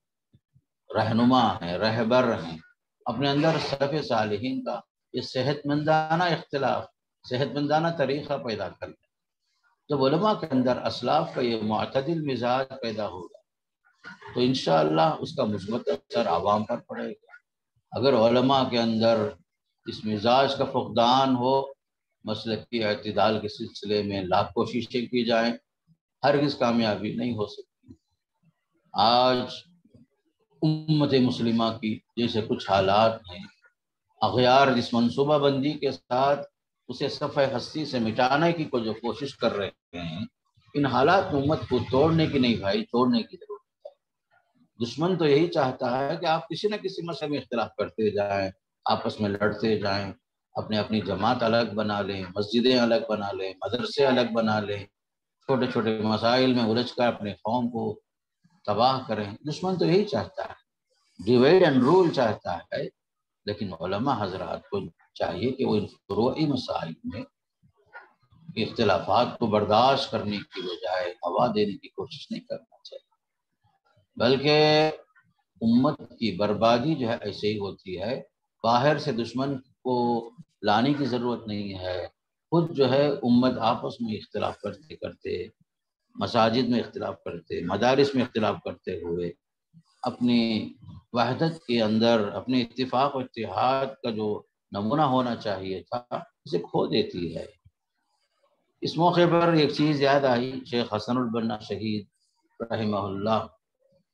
رہنما ہیں، رہبر ہیں، اپنے اندر صرف صالحین کا یہ صحت مندانہ اختلاف صحت مندانہ طریقہ پیدا کر لیں۔ جب علماء کے اندر اسلاف کا یہ معتدل مزاج پیدا ہوگا، تو انشاءاللہ اس کا مثبت اثر عوام پر پڑے گا۔ اگر علماء کے اندر اس مزاج کا فقدان ہو مسلک کی اعتدال کے سلسلے میں لاکھ کوششیں کی جائیں ہرگز کامیابی نہیں ہو سکتی۔ آج امت مسلمہ کی جیسے کچھ حالات ہیں، اغیار جس منصوبہ بندی کے ساتھ اسے صفحہ ہستی سے مٹانے کی کو جو کوشش کر رہے ہیں، ان حالات امت کو توڑنے کی نہیں بھائی، توڑنے کی ضرورت ہے۔ دشمن تو یہی چاہتا ہے کہ آپ کسی نہ کسی مسئلے میں اختلاف کرتے جائیں، آپس میں لڑتے جائیں۔ اپنے اپنی جماعت الگ بنا لیں، مسجدیں الگ بنا لیں، مدرسے الگ بنا لیں، چھوٹے چھوٹے مسائل میں الجھ کر اپنے قوم کو تباہ کریں۔ دشمن تو یہی چاہتا ہے ڈیوائڈ اینڈ رول چاہتا ہے، لیکن علماء حضرات کو چاہیے کہ وہ ان فروعی مسائل میں اختلافات کو برداشت کرنے کی بجائے ہوا دینے کی کوشش نہیں کرنا چاہیے۔ بلکہ امت کی بربادی جو ہے ایسے ہی ہوتی ہے، باہر سے دشمن کو لانے کی ضرورت نہیں ہے۔ خود جو ہے امت آپس میں اختلاف کرتے کرتے، مساجد میں اختلاف کرتے، مدارس میں اختلاف کرتے ہوئے اپنی وحدت کے اندر، اپنے اتفاق و اتحاد کا جو نمونہ ہونا چاہیے تھا، اسے کھو دیتی ہے۔ اس موقع پر ایک چیز یاد آئی، شیخ حسن البنا شہید رحمہ اللہ،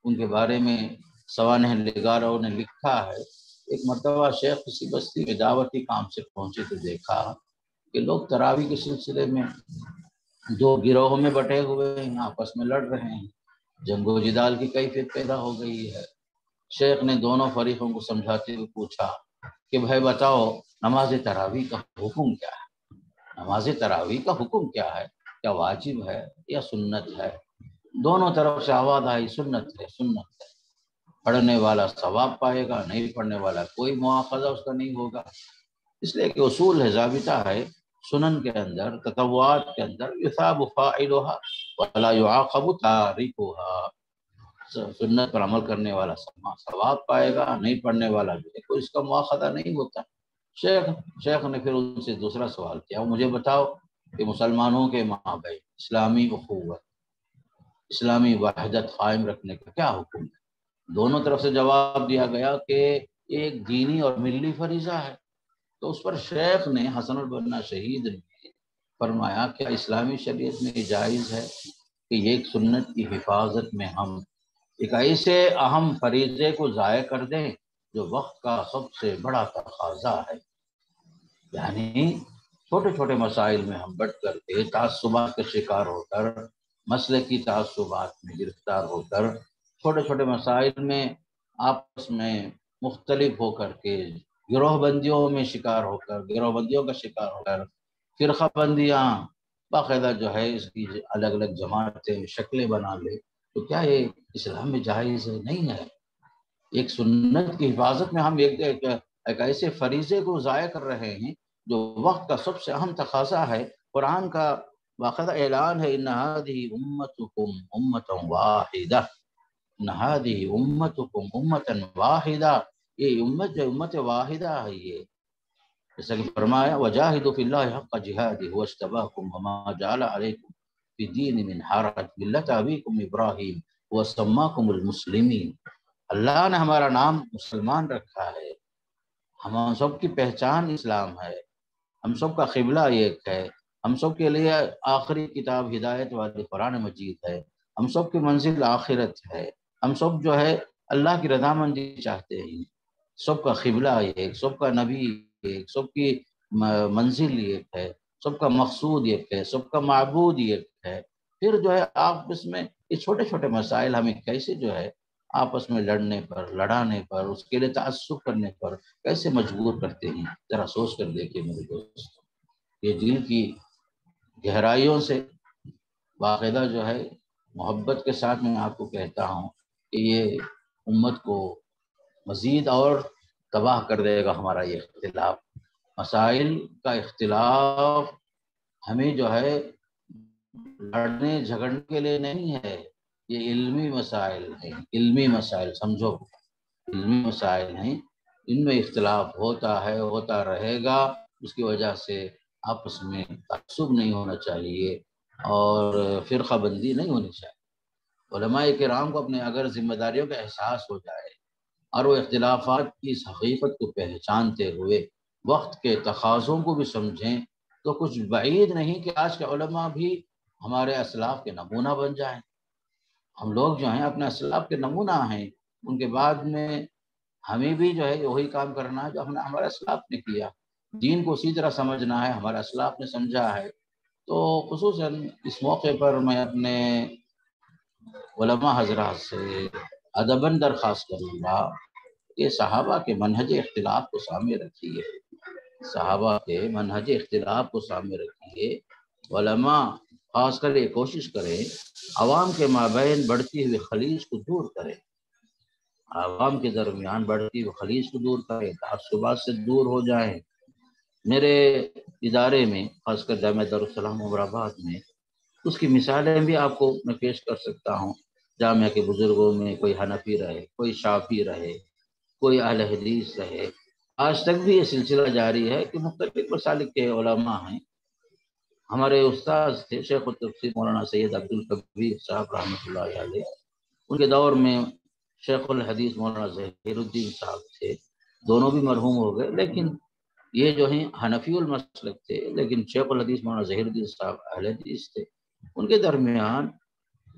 ان کے بارے میں سوانح نگاروں نے لکھا ہے ایک مرتبہ شیخ کسی بستی میں دعوتی کام سے پہنچے تو دیکھا کہ لوگ تراوی کے سلسلے میں دو گروہوں میں بٹے ہوئے ہیں آپس میں لڑ رہے ہیں۔ جنگ و جدال کی کیفیت پیدا ہو گئی ہے۔ شیخ نے دونوں فریقوں کو سمجھاتے ہوئے پوچھا کہ بھائی بتاؤ، نماز تراوی کا حکم کیا ہے؟ نماز تراوی کا حکم کیا ہے؟ کیا واجب ہے یا سنت ہے؟ دونوں طرف سے آواز آئی، سنت ہے سنت ہے۔ پڑھنے والا ثواب پائے گا، نہیں پڑھنے والا کوئی مواخذہ اس کا نہیں ہوگا۔ اس لیے کہ اصول ہے، ضابطہ ہے سنن کے اندر تطوعات کے اندر، یثاب فاعلها ولا يعاقب تاركها سنت پر عمل کرنے والا ثواب پائے گا، نہیں پڑھنے والا بھی کوئی اس کا مواخذہ نہیں ہوتا۔ شیخ شیخ نے پھر ان سے دوسرا سوال کیا مجھے بتاؤ کہ مسلمانوں کے ماں بھائی اسلامی اخوت، اسلامی وحدت قائم رکھنے کا کیا حکم ہے؟ دونوں طرف سے جواب دیا گیا کہ ایک دینی اور ملی فریضہ ہے۔ تو اس پر شیخ نے حسن البنا شہید نے فرمایا کہ اسلامی شریعت میں یہ جائز ہے کہ ایک سنت کی حفاظت میں ہم ایک ایسے اہم فریضے کو ضائع کر دیں جو وقت کا سب سے بڑا تقاضا ہے۔ یعنی چھوٹے چھوٹے مسائل میں ہم بٹ کر کے تعصبات کا شکار ہو کر، مسئلے کی تعصبات میں گرفتار ہو کر چھوٹے چھوٹے مسائل میں آپس میں مختلف ہو کر کے، گروہ بندیوں میں شکار ہو کر، گروہ بندیوں کا شکار ہو کر، فرقہ بندیاں باقاعدہ جو ہے اس کی الگ الگ جماعتیں، شکلیں بنا لے، تو کیا یہ اسلام میں جائز نہیں ہے؟ ایک سنت کی حفاظت میں ہم ایک ایک ایسے فریضے کو ضائع کر رہے ہیں جو وقت کا سب سے اہم تقاضا ہے۔ قرآن کا باقاعدہ اعلان ہے نہادی امتکم امتا واحدہ نہادی امتکم امتا واحدہ یہ امت جو امت واحدہ ہے یہ جیسا کہ فرمایا وجاہدوا فی اللہ حق جہادی هو اجتباکم وما جعل علیکم فی دین من حرج. ملت ابیکم ابراہیم هو سماکم المسلمین اللہ نے ہمارا نام مسلمان رکھا ہے. ہم سب کی پہچان اسلام ہے. ہم سب کا قبلہ ایک ہے. ہم سب کے لیے آخری کتاب ہدایت والی قرآن مجید ہے. ہم سب کی منزل آخرت ہے. ہم سب جو ہے اللہ کی رضامندی چاہتے ہیں۔ سب کا قبلہ ایک، سب کا نبی ایک، سب کی منزل ایک ہے۔ سب کا مقصود ایک ہے۔ سب کا معبود ایک ہے۔ پھر جو ہے آپس میں یہ چھوٹے چھوٹے مسائل ہمیں کیسے جو ہے آپس میں لڑنے پر، لڑانے پر، اس کے لیے تعصب کرنے پر کیسے مجبور کرتے ہیں؟ ذرا سوچ کر دیکھیے میرے دوست۔ یہ دل کی گہرائیوں سے باقاعدہ جو ہے محبت کے ساتھ میں آپ کو کہتا ہوں۔ کہ یہ امت کو مزید اور تباہ کر دے گا ہمارا یہ اختلاف۔ مسائل کا اختلاف ہمیں جو ہے لڑنے، جھگڑنے کے لیے نہیں ہے۔ یہ علمی مسائل ہیں، علمی مسائل، سمجھو۔ علمی مسائل ہیں۔ ان میں اختلاف ہوتا ہے، ہوتا رہے گا۔ اس کی وجہ سے آپس میں تعصب نہیں ہونا چاہیے اور فرقہ بندی نہیں ہونی چاہیے۔ علماء کرام کو اپنے اگر ذمہ داریوں کا احساس ہو جائے اور وہ اختلافات کی اس حقیقت کو پہچانتے ہوئے وقت کے تقاضوں کو بھی سمجھیں، تو کچھ بعید نہیں کہ آج کے علماء بھی ہمارے اسلاف کے نمونہ بن جائیں۔ ہم لوگ جو ہیں اپنے اسلاف کے نمونہ ہیں۔ ان کے بعد میں ہمیں بھی جو ہے وہی کام کرنا ہے جو ہم نے ہمارے اسلاف نے کیا۔ دین کو اسی طرح سمجھنا ہے، ہمارے اسلاف نے سمجھا ہے۔ تو خصوصاً اس موقع پر میں اپنے علماء حضرات سے ادباً درخواست کروں گا کہ صحابہ کے منہج اختلاف کو سامنے رکھیے۔ صحابہ کے منہج اختلاف کو سامنے رکھیے۔ علماء خاص کر یہ کوشش کریں عوام کے مابین بڑھتی ہوئی خلیج کو دور کریں۔ عوام کے درمیان بڑھتی ہوئی خلیج کو دور کریں تعصبات سے دور ہو جائیں۔ میرے ادارے میں، خاص کر جامعہ دارالسلام عمر آباد میں، اس کی مثالیں بھی آپ کو میں پیش کر سکتا ہوں۔ جامعہ کے بزرگوں میں کوئی حنفی رہے، کوئی شافی رہے، کوئی اہل حدیث رہے۔ آج تک بھی یہ سلسلہ جاری ہے کہ مختلف مسالک کے علماء ہیں۔ ہمارے استاذ تھے، شیخ التفسیر مولانا سید عبد القبیر صاحب رحمۃ اللہ علیہ۔ ان کے دور میں شیخ الحدیث مولانا ظہیر الدین صاحب تھے۔ دونوں بھی مرحوم ہو گئے، لیکن یہ جو ہیں حنفی المسلک تھے، لیکن شیخ الحدیث مولانا ظہیر الدین صاحب اہل حدیث تھے۔ ان کے درمیان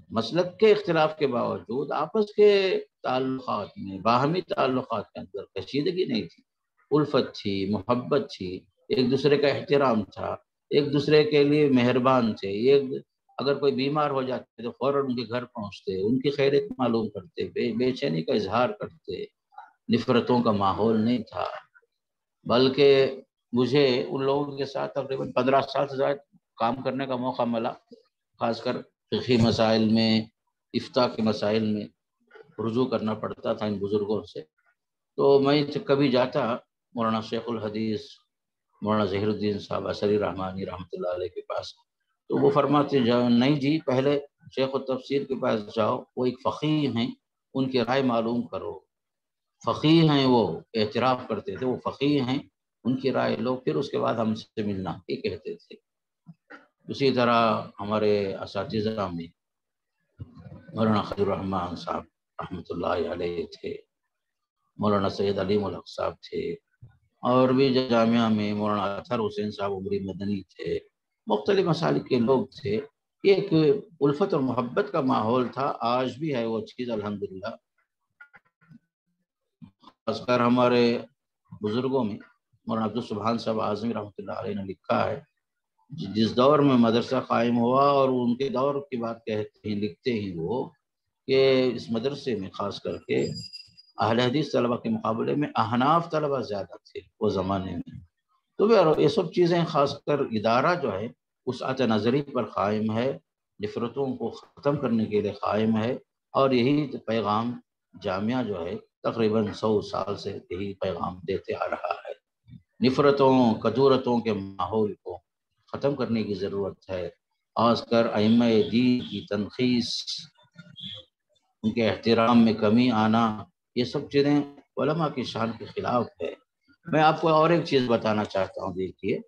مسلک کے اختلاف کے باوجود آپس کے تعلقات میں، باہمی تعلقات کے اندر کشیدگی نہیں تھی۔ الفت تھی، محبت تھی، ایک دوسرے کا احترام تھا، ایک دوسرے کے لیے مہربان تھے۔ ایک اگر کوئی بیمار ہو جاتے تو فوراً ان کے گھر پہنچتے، ان کی خیریت معلوم کرتے، بے چینی کا اظہار کرتے۔ نفرتوں کا ماحول نہیں تھا۔ بلکہ مجھے ان لوگوں کے ساتھ تقریباً پندرہ سال سے زیادہ کام کرنے کا موقع ملا، خاص کر فقی مسائل میں افتا کے مسائل میں رجوع کرنا پڑتا تھا ان بزرگوں سے۔ تو میں کبھی جاتا، مولانا شیخ الحدیث، مولانا ظہیر الدین صاحب عصری رحمانی رحمۃ اللہ علیہ کے پاس۔ تو وہ فرماتے جاؤ نہیں جی پہلے شیخ التفسیر کے پاس جاؤ، وہ ایک فقی ہیں، ان کی رائے معلوم کرو۔ فقی ہیں وہ، اعتراف کرتے تھے، وہ فقی ہیں، ان کی رائے لو، پھر اس کے بعد ہم سے ملنا، یہ کہتے تھے۔ اسی طرح ہمارے اساتذہ میں مولانا خیر الرحمان صاحب رحمۃ اللہ علیہ تھے، مولانا سید علیم الحق صاحب تھے، اور بھی جامعہ میں مولانا اطہر حسین صاحب عمری مدنی تھے، مختلف مسائل کے لوگ تھے۔ یہ ایک الفت اور محبت کا ماحول تھا، آج بھی ہے وہ چیز، الحمدللہ۔ خاص کر ہمارے بزرگوں میں، مولانا عبدالسبحان صاحب اعظمی رحمۃ اللہ علیہ نے لکھا ہے جس دور میں مدرسہ قائم ہوا اور ان کے دور کی بات کہتے ہیں، لکھتے ہیں وہ کہ اس مدرسے میں خاص کر کے اہل حدیث طلبہ کے مقابلے میں احناف طلبہ زیادہ تھے وہ زمانے میں۔ تو یہ سب چیزیں خاص کر ادارہ جو ہے، اس عط نظری پر قائم ہے، نفرتوں کو ختم کرنے کے لیے قائم ہے اور یہی پیغام جامعہ جو ہے، تقریباً سو سال سے یہی پیغام دیتے آ رہا ہے۔ نفرتوں کدورتوں کے ماحول کو ختم کرنے کی ضرورت ہے۔ خاص کر ائمہ دین کی تنخیص ان کے احترام میں کمی آنا، یہ سب چیزیں علماء کی شان کے خلاف ہے۔ میں آپ کو اور ایک چیز بتانا چاہتا ہوں، دیکھیے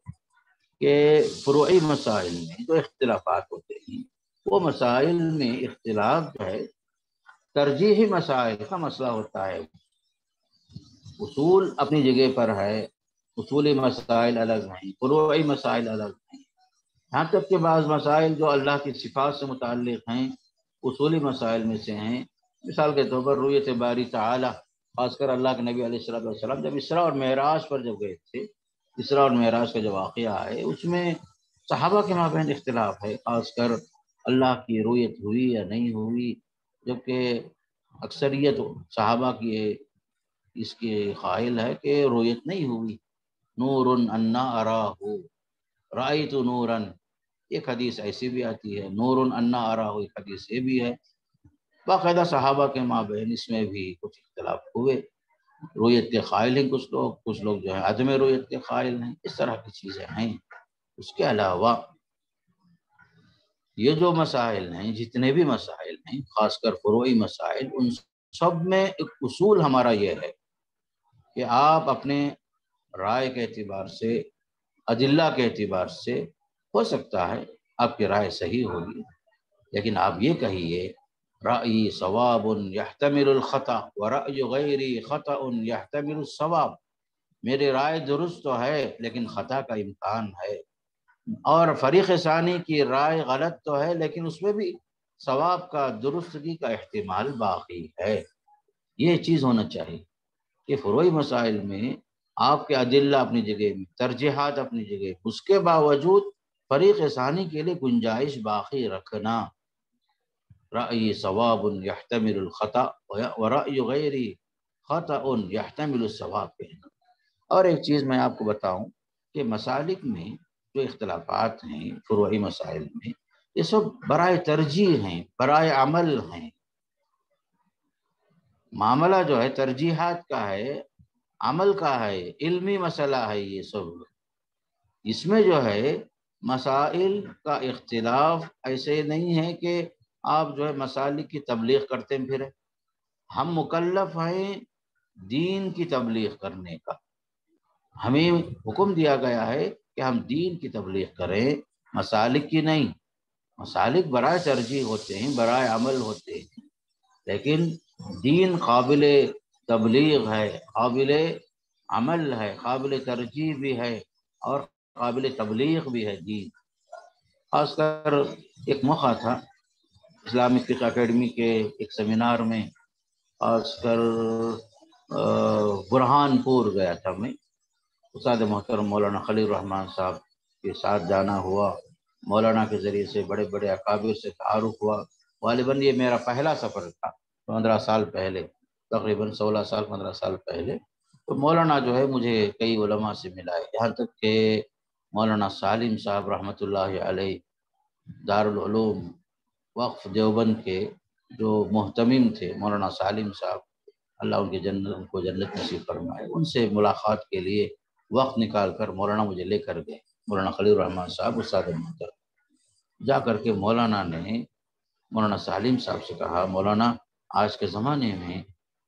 کہ فروعی مسائل میں جو اختلافات ہوتے ہیں، وہ مسائل میں اختلاف جو ہے، ترجیحی مسائل کا مسئلہ ہوتا ہے۔ اصول اپنی جگہ پر ہے اصولی مسائل الگ ہیں، فروعی مسائل الگ ہیں۔ یہاں تک کہ بعض مسائل جو اللہ کی صفات سے متعلق ہیں، اصولی مسائل میں سے ہیں۔ مثال کے طور پر رویت باری تعالی، خاص کر اللہ کے نبی علیہ السلام والسلام، جب اسرا اور معراج پر جب گئے تھے، اسرا اور معراج کا جو واقعہ ہے، اس میں صحابہ کے مابین اختلاف ہے۔ خاص کر اللہ کی رویت ہوئی یا نہیں ہوئی، جبکہ اکثریت صحابہ کی اس کے قائل ہے کہ رویت نہیں ہوئی۔ نور انا ارا ہو رائی تو نورن ایک حدیث ایسی بھی آتی ہے، نور انا ارا ہو ایک حدیث یہ بھی ہے۔ باقاعدہ صحابہ کے مابین اس میں بھی کچھ اختلاف ہوئے۔ رویت کے قائل ہیں کچھ لوگ کچھ لوگ جو ہے عدم رویت کے قائل ہیں۔ اس طرح کی چیزیں ہیں۔ اس کے علاوہ یہ جو مسائل ہیں، جتنے بھی مسائل ہیں، خاص کر فروعی مسائل، ان سب میں ایک اصول ہمارا یہ ہے کہ آپ اپنے رائے کے اعتبار سے عدلہ کے اعتبار سے ہو سکتا ہے، آپ کی رائے صحیح ہوگی۔ لیکن آپ یہ کہیے، رأی ثواب یحتمل الخطا و غیری خطا یحتمل الثواب۔ میری رائے درست تو ہے، لیکن خطا کا امکان ہے۔ اور فریق ثانی کی رائے غلط تو ہے، لیکن اس میں بھی ثواب کا درستگی کا احتمال باقی ہے۔ یہ چیز ہونا چاہیے کہ فروئی مسائل میں آپ کے عدلہ اپنی جگہ میں ترجیحات اپنی جگہ۔ اس کے باوجود فریق ثانی کے لیے گنجائش باقی رکھنا۔ رأی ثواب يحتمل الخطا ورأی غیری خطا يحتمل الثواب۔ کہنا اور ایک چیز میں آپ کو بتاؤں کہ مسالک میں جو اختلافات ہیں، فروعی مسائل میں، یہ سب برائے ترجیح ہیں، برائے عمل ہیں۔ معاملہ جو ہے ترجیحات کا ہے عمل کا ہے، علمی مسئلہ ہے یہ سب۔ اس میں جو ہے، مسائل کا اختلاف ایسے نہیں ہے کہ آپ جو ہے مسالک کی تبلیغ کرتے پھر ہم مکلف ہیں دین کی تبلیغ کرنے کا۔ ہمیں حکم دیا گیا ہے کہ ہم دین کی تبلیغ کریں، مسالک کی نہیں۔ مسالک برائے ترجیح ہوتے ہیں، برائے عمل ہوتے ہیں، لیکن دین قابل تبلیغ ہے، قابل عمل ہے، قابل ترجیح بھی ہے اور قابل تبلیغ بھی ہے۔ جی خاص کر ایک موقع تھا اسلامک فقہ اکیڈمی کے ایک سیمینار میں، خاص کر برہان پور گیا تھا میں۔ استاد محترم مولانا خلیل الرحمان صاحب کے ساتھ جانا ہوا۔ مولانا کے ذریعے سے بڑے بڑے اکابر سے تعارف ہوا۔ غالباً یہ میرا پہلا سفر تھا، پندرہ سال پہلے۔ تقریباً سولہ سال، پندرہ سال پہلے۔ تو مولانا جو ہے، مجھے کئی علماء سے ملا ہے۔ یہاں تک کہ مولانا سالم صاحب رحمۃ اللہ علیہ دارالعلوم وقف دیوبند کے جو محتمم تھے، مولانا سالم صاحب، اللہ ان کے جنت ان کو جنت نصیب فرمائے۔ ان سے ملاقات کے لیے وقت نکال کر مولانا مجھے لے کر گئے۔ مولانا خلیل الرحمان صاحب، استاد محترم۔ جا کر کے مولانا نے مولانا سالم صاحب سے کہا، مولانا، آج کے زمانے میں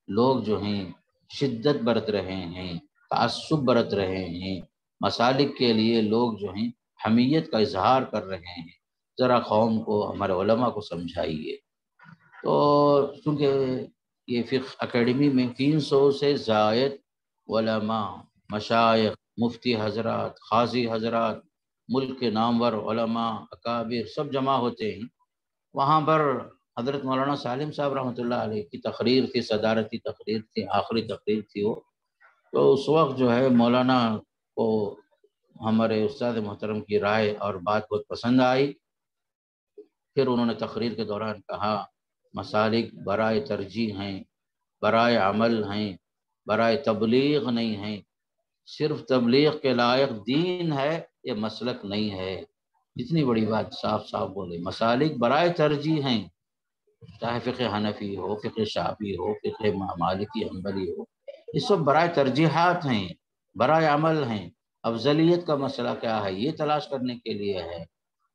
لوگ جو ہیں، شدت برت رہے ہیں، تعصب برت رہے ہیں۔ مسالک کے لیے لوگ جو ہیں، حمیت کا اظہار کر رہے ہیں۔ ذرا قوم کو، ہمارے علماء کو سمجھائیے۔ تو چونکہ یہ فقہ اکیڈمی میں تین سو سے زائد علماء، مشائق، مفتی حضرات خاصی حضرات، ملک کے نامور علماء، اکابر، سب جمع ہوتے ہیں۔ وہاں پر حضرت مولانا سالم صاحب رحمۃ اللہ علیہ کی تقریر تھی، صدارتی تقریر تھی، آخری تقریر تھی وہ۔ تو اس وقت جو ہے مولانا کو ہمارے استاد محترم کی رائے اور بات بہت پسند آئی۔ پھر انہوں نے تقریر کے دوران کہا، مسالک برائے ترجیح ہیں، برائے عمل ہیں، برائے تبلیغ نہیں ہیں۔ صرف تبلیغ کے لائق دین ہے، یہ مسلک نہیں ہے۔ اتنی بڑی بات صاف صاف بولے۔ مسالک برائے ترجیح ہیں۔ چاہے فقہ حنفی ہو، فقہ شافی ہو، فقہ مالکی، حنبلی ہو، یہ سب برائے ترجیحات ہیں، برائے عمل ہیں۔ افضلیت کا مسئلہ کیا ہے؟ یہ تلاش کرنے کے لیے ہے۔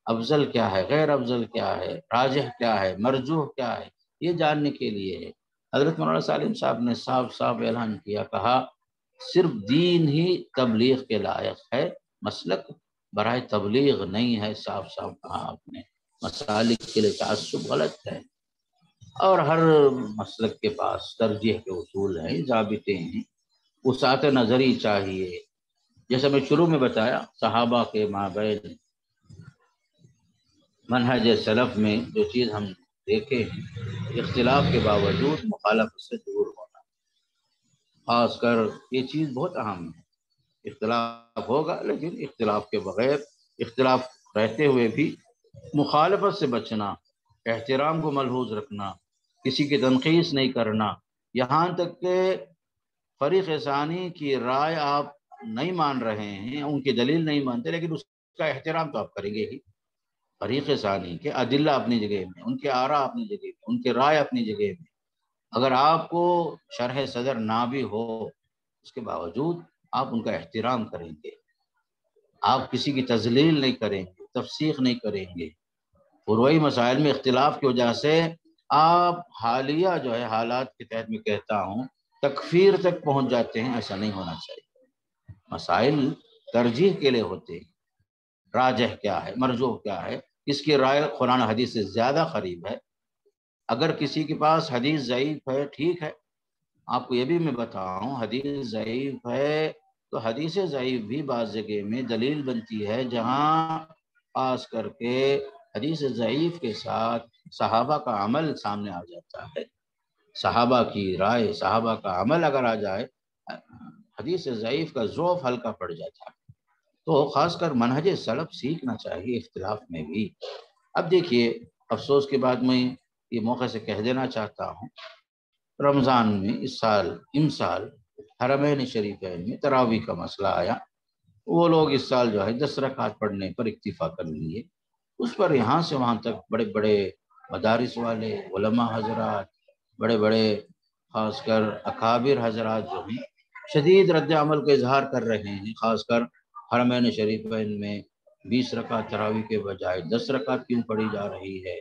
افضل کیا ہے؟ غیر افضل کیا ہے؟ راجح کیا ہے؟ مرجوح کیا ہے؟ یہ جاننے کے لیے ہے۔ حضرت مولانا سالم صاحب نے صاف صاف اعلان کیا، کہا، صرف دین ہی تبلیغ کے لائق ہے، مسلک برائے تبلیغ نہیں ہے۔ صاف صاف کہا آپ نے۔ مسالک کے لیے تعصب غلط ہے۔ اور ہر مسلک کے پاس ترجیح کے اصول ہیں، ضابطے ہیں۔ وسعت نظری چاہیے۔ جیسے میں شروع میں بتایا، صحابہ کے مابین منہج سلف میں جو چیز ہم دیکھے ہیں، اختلاف کے باوجود مخالف سے دور ہونا۔ خاص کر یہ چیز بہت اہم ہے۔ اختلاف ہوگا، لیکن اختلاف کے بغیر، اختلاف رہتے ہوئے بھی مخالفت سے بچنا، احترام کو ملحوظ رکھنا کسی کی تنخیص نہیں کرنا۔ یہاں تک کہ فریق ثانی کی رائے آپ نہیں مان رہے ہیں، ان کی دلیل نہیں مانتے، لیکن اس کا احترام تو آپ کریں گے ہی۔ فریق ثانی کے عدلہ اپنی جگہ میں، ان کے آرا اپنی جگہ میں، ان کے رائے اپنی جگہ میں۔ اگر آپ کو شرح صدر نہ بھی ہو، اس کے باوجود آپ ان کا احترام کریں گے۔ آپ کسی کی تزلیل نہیں کریں گے، تفسیق نہیں کریں گے۔ فروئی مسائل میں اختلاف کی وجہ سے آپ حالیہ جو ہے حالات کے تحت میں کہتا ہوں، تکفیر تک پہنچ جاتے ہیں، ایسا نہیں ہونا چاہیے۔ مسائل ترجیح کے لیے ہوتے ہیں۔ راجح کیا ہے؟ مرجوح کیا ہے؟ اس کی رائے قرآن حدیث سے زیادہ قریب ہے۔ اگر کسی کے پاس حدیث ضعیف ہے، ٹھیک ہے۔ آپ کو یہ بھی میں بتاؤں، حدیث ضعیف ہے تو حدیث ضعیف بھی بعض جگہ میں دلیل بنتی ہے، جہاں خاص کر کے حدیث ضعیف کے ساتھ صحابہ کا عمل سامنے آ جاتا ہے۔ صحابہ کی رائے، صحابہ کا عمل اگر آ جائے، حدیث ضعیف کا ذوف ہلکا پڑ جاتا ہے۔ تو خاص کر منہج سلب سیکھنا چاہیے اختلاف میں بھی۔ اب دیکھیے، افسوس کے بعد میں یہ موقع سے کہہ دینا چاہتا ہوں، رمضان میں اس سال، ان سال حرمین شریفین میں تراوی کا مسئلہ آیا۔ وہ لوگ اس سال جو ہے دس رکعت پڑھنے پر اکتفا کر لیے۔ اس پر یہاں سے وہاں تک بڑے بڑے مدارس والے، علماء حضرات، بڑے بڑے خاص کر اکابر حضرات جو ہیں، شدید رد عمل کا اظہار کر رہے ہیں، خاص کر حرمین شریفین میں بیس رکعت تراوی کے بجائے دس رکعت کیوں پڑھی جا رہی ہے؟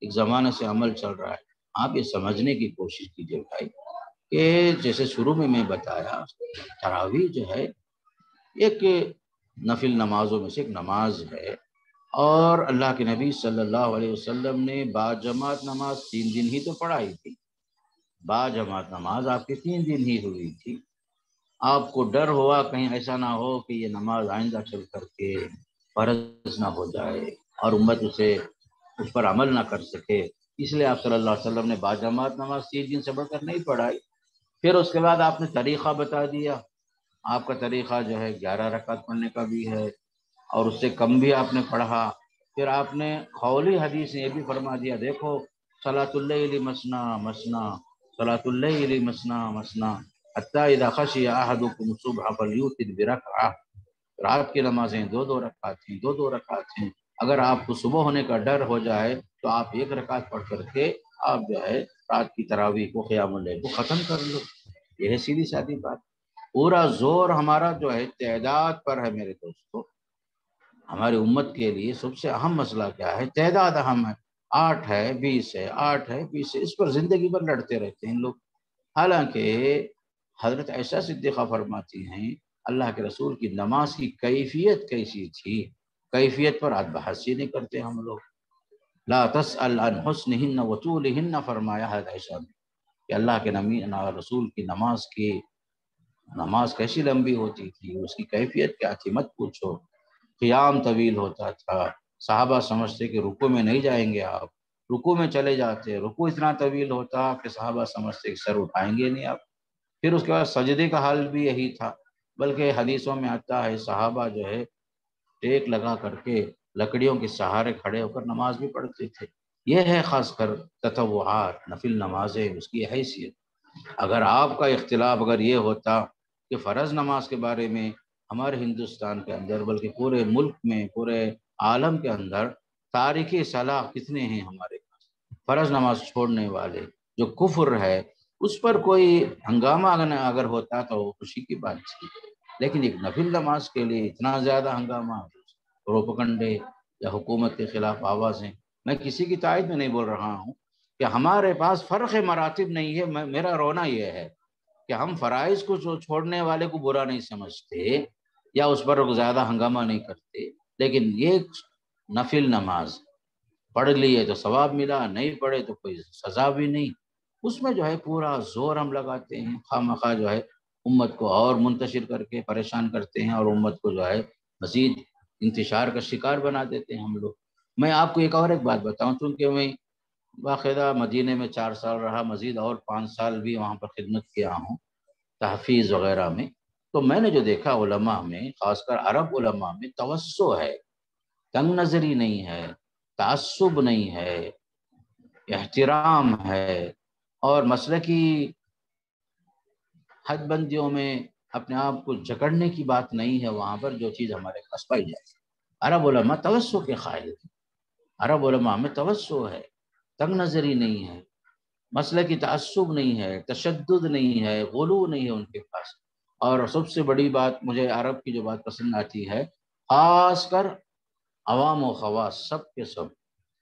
ایک زمانے سے عمل چل رہا ہے۔ آپ یہ سمجھنے کی کوشش کیجیے بھائی کہ جیسے شروع میں میں بتایا تراوی جو ہے، ایک نفل نمازوں میں سے ایک نماز ہے۔ اور اللہ کے نبی صلی اللہ علیہ وسلم نے با جماعت نماز تین دن ہی تو پڑھائی تھی۔ با جماعت نماز آپ کے تین دن ہی ہوئی تھی۔ آپ کو ڈر ہوا کہیں ایسا نہ ہو کہ یہ نماز آئندہ چل کر کے فرض نہ ہو جائے اور امت اسے اس پر عمل نہ کر سکے۔ اس لیے آپ صلی اللہ علیہ وسلم نے باجماعت نماز تیس دن سے بڑھ کر نہیں پڑھائی۔ پھر اس کے بعد آپ نے طریقہ بتا دیا۔ آپ کا طریقہ جو ہے گیارہ رکعت پڑھنے کا بھی ہے۔ اور اس سے کم بھی آپ نے پڑھا۔ پھر آپ نے خولی حدیث نے یہ بھی فرما دیا، دیکھو صلاۃ اللہ علی مسنا مسنا صلاۃ اللہ علی مسنا مسنا۔ حتیٰ اذا خشی احدکم صبح فلیوتر برکعہ۔ رات کی نمازیں دو دو رکعت ہیں، دو دو رکعت ہیں۔ اگر آپ کو صبح ہونے کا ڈر ہو جائے تو آپ ایک رکعت پڑھ کر کے آپ جو ہے رات کی تراویح کو قیام اللہ کو ختم کر لو۔ یہ ہے سیدھی سادی بات۔ پورا زور ہمارا جو ہے تعداد پر ہے میرے دوستو۔ ہماری امت کے لیے سب سے اہم مسئلہ کیا ہے؟ تعداد اہم ہے۔ آٹھ ہے، بیس ہے، آٹھ ہے، بیس ہے۔ اس پر زندگی پر لڑتے رہتے ہیں لوگ۔ حالانکہ حضرت ایسا صدیقہ فرماتی ہیں، اللہ کے رسول کی نماز کی کیفیت کیسی تھی؟ کیفیت پر آج بحث ہی نہیں کرتے ہم لوگ۔ لا تسأل عن حسنہن وطولہن فرمایا ہے ایسا میں کہ اللہ کے نمی رسول کی نماز کی، نماز کیسی لمبی ہوتی تھی، اس کی کیفیت کیا تھی؟ مت پوچھو۔ قیام طویل ہوتا تھا۔ صحابہ سمجھتے کہ رکو میں نہیں جائیں گے آپ۔ رکو میں چلے جاتے رکو اتنا طویل ہوتا کہ صحابہ سمجھتے کہ سر اٹھائیں گے نہیں آپ۔ پھر اس کے بعد سجدے کا حال بھی یہی تھا، بلکہ حدیثوں میں آتا ہے، صحابہ جو ہے ٹیک لگا کر کے لکڑیوں کے سہارے کھڑے ہو کر نماز بھی پڑھتے تھے۔ یہ ہے خاص کر تطوعات نفل نمازیں، اس کی حیثیت۔ اگر آپ کا اختلاف اگر یہ ہوتا کہ فرض نماز کے بارے میں ہمارے ہندوستان کے اندر، بلکہ پورے ملک میں، پورے عالم کے اندر تاریخی صلاح کتنے ہیں ہمارے پاس؟ فرض نماز چھوڑنے والے جو کفر ہے، اس پر کوئی ہنگامہ اگر ہوتا تو وہ خوشی کی بات تھی۔ لیکن ایک نفل نماز کے لیے اتنا زیادہ ہنگامہ، روپکنڈے یا حکومت کے خلاف آوازیں، میں کسی کی تائید میں نہیں بول رہا ہوں کہ ہمارے پاس فرق مراتب نہیں ہے۔ میرا رونا یہ ہے کہ ہم فرائض کو چھوڑنے والے کو برا نہیں سمجھتے یا اس پر زیادہ ہنگامہ نہیں کرتے، لیکن یہ نفل نماز، پڑھ لیے تو ثواب ملا، نہیں پڑھے تو کوئی سزا بھی نہیں۔ اس میں جو ہے پورا زور ہم لگاتے ہیں خواہ مخواہ جو ہے امت کو اور منتشر کر کے پریشان کرتے ہیں اور امت کو جو ہے مزید انتشار کا شکار بنا دیتے ہیں ہم لوگ۔ میں آپ کو ایک اور ایک بات بتاؤں، چونکہ میں باقاعدہ مدینہ میں چار سال رہا، مزید اور پانچ سال بھی وہاں پر خدمت کیا ہوں، تحفیظ وغیرہ میں۔ تو میں نے جو دیکھا علماء میں، خاص کر عرب علماء میں، توسع ہے۔ تنگ نظری نہیں ہے، تعصب نہیں ہے، احترام ہے۔ اور مسئلہ کی حد بندیوں میں اپنے آپ کو جکڑنے کی بات نہیں ہے، وہاں پر جو چیز ہمارے پاس پائی جائے عرب علماء توسع کے قائل عرب علماء میں توسع ہے، تنگ نظری نہیں ہے۔ مسئلہ کی تعصب نہیں ہے، تشدد نہیں ہے، غلو نہیں ہے ان کے پاس۔ اور سب سے بڑی بات مجھے عرب کی جو بات پسند آتی ہے، خاص کر عوام و خواص، سب کے سب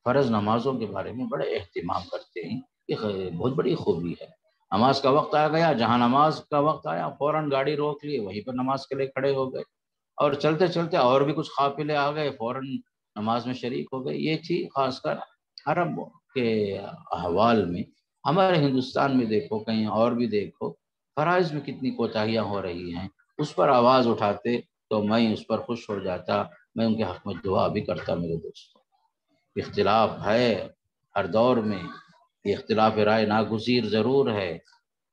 فرض نمازوں کے بارے میں بڑے اہتمام کرتے ہیں۔ یہ بہت بڑی خوبی ہے۔ نماز کا وقت آ گیا، جہاں نماز کا وقت آیا، فوراً گاڑی روک لیے وہیں پر نماز کے لیے کھڑے ہو گئے۔ اور چلتے چلتے اور بھی کچھ قافلے آ گئے، فوراً نماز میں شریک ہو گئے۔ یہ تھی خاص کر عرب کے احوال میں۔ ہمارے ہندوستان میں دیکھو، کہیں اور بھی دیکھو فرائض میں کتنی کوتاہیاں ہو رہی ہیں؟ اس پر آواز اٹھاتے تو میں اس پر خوش ہو جاتا، میں ان کے حق میں دعا بھی کرتا میرے دوستوں اختلاف ہے ہر دور میں، یہ اختلاف رائے ناگزیر ضرور ہے۔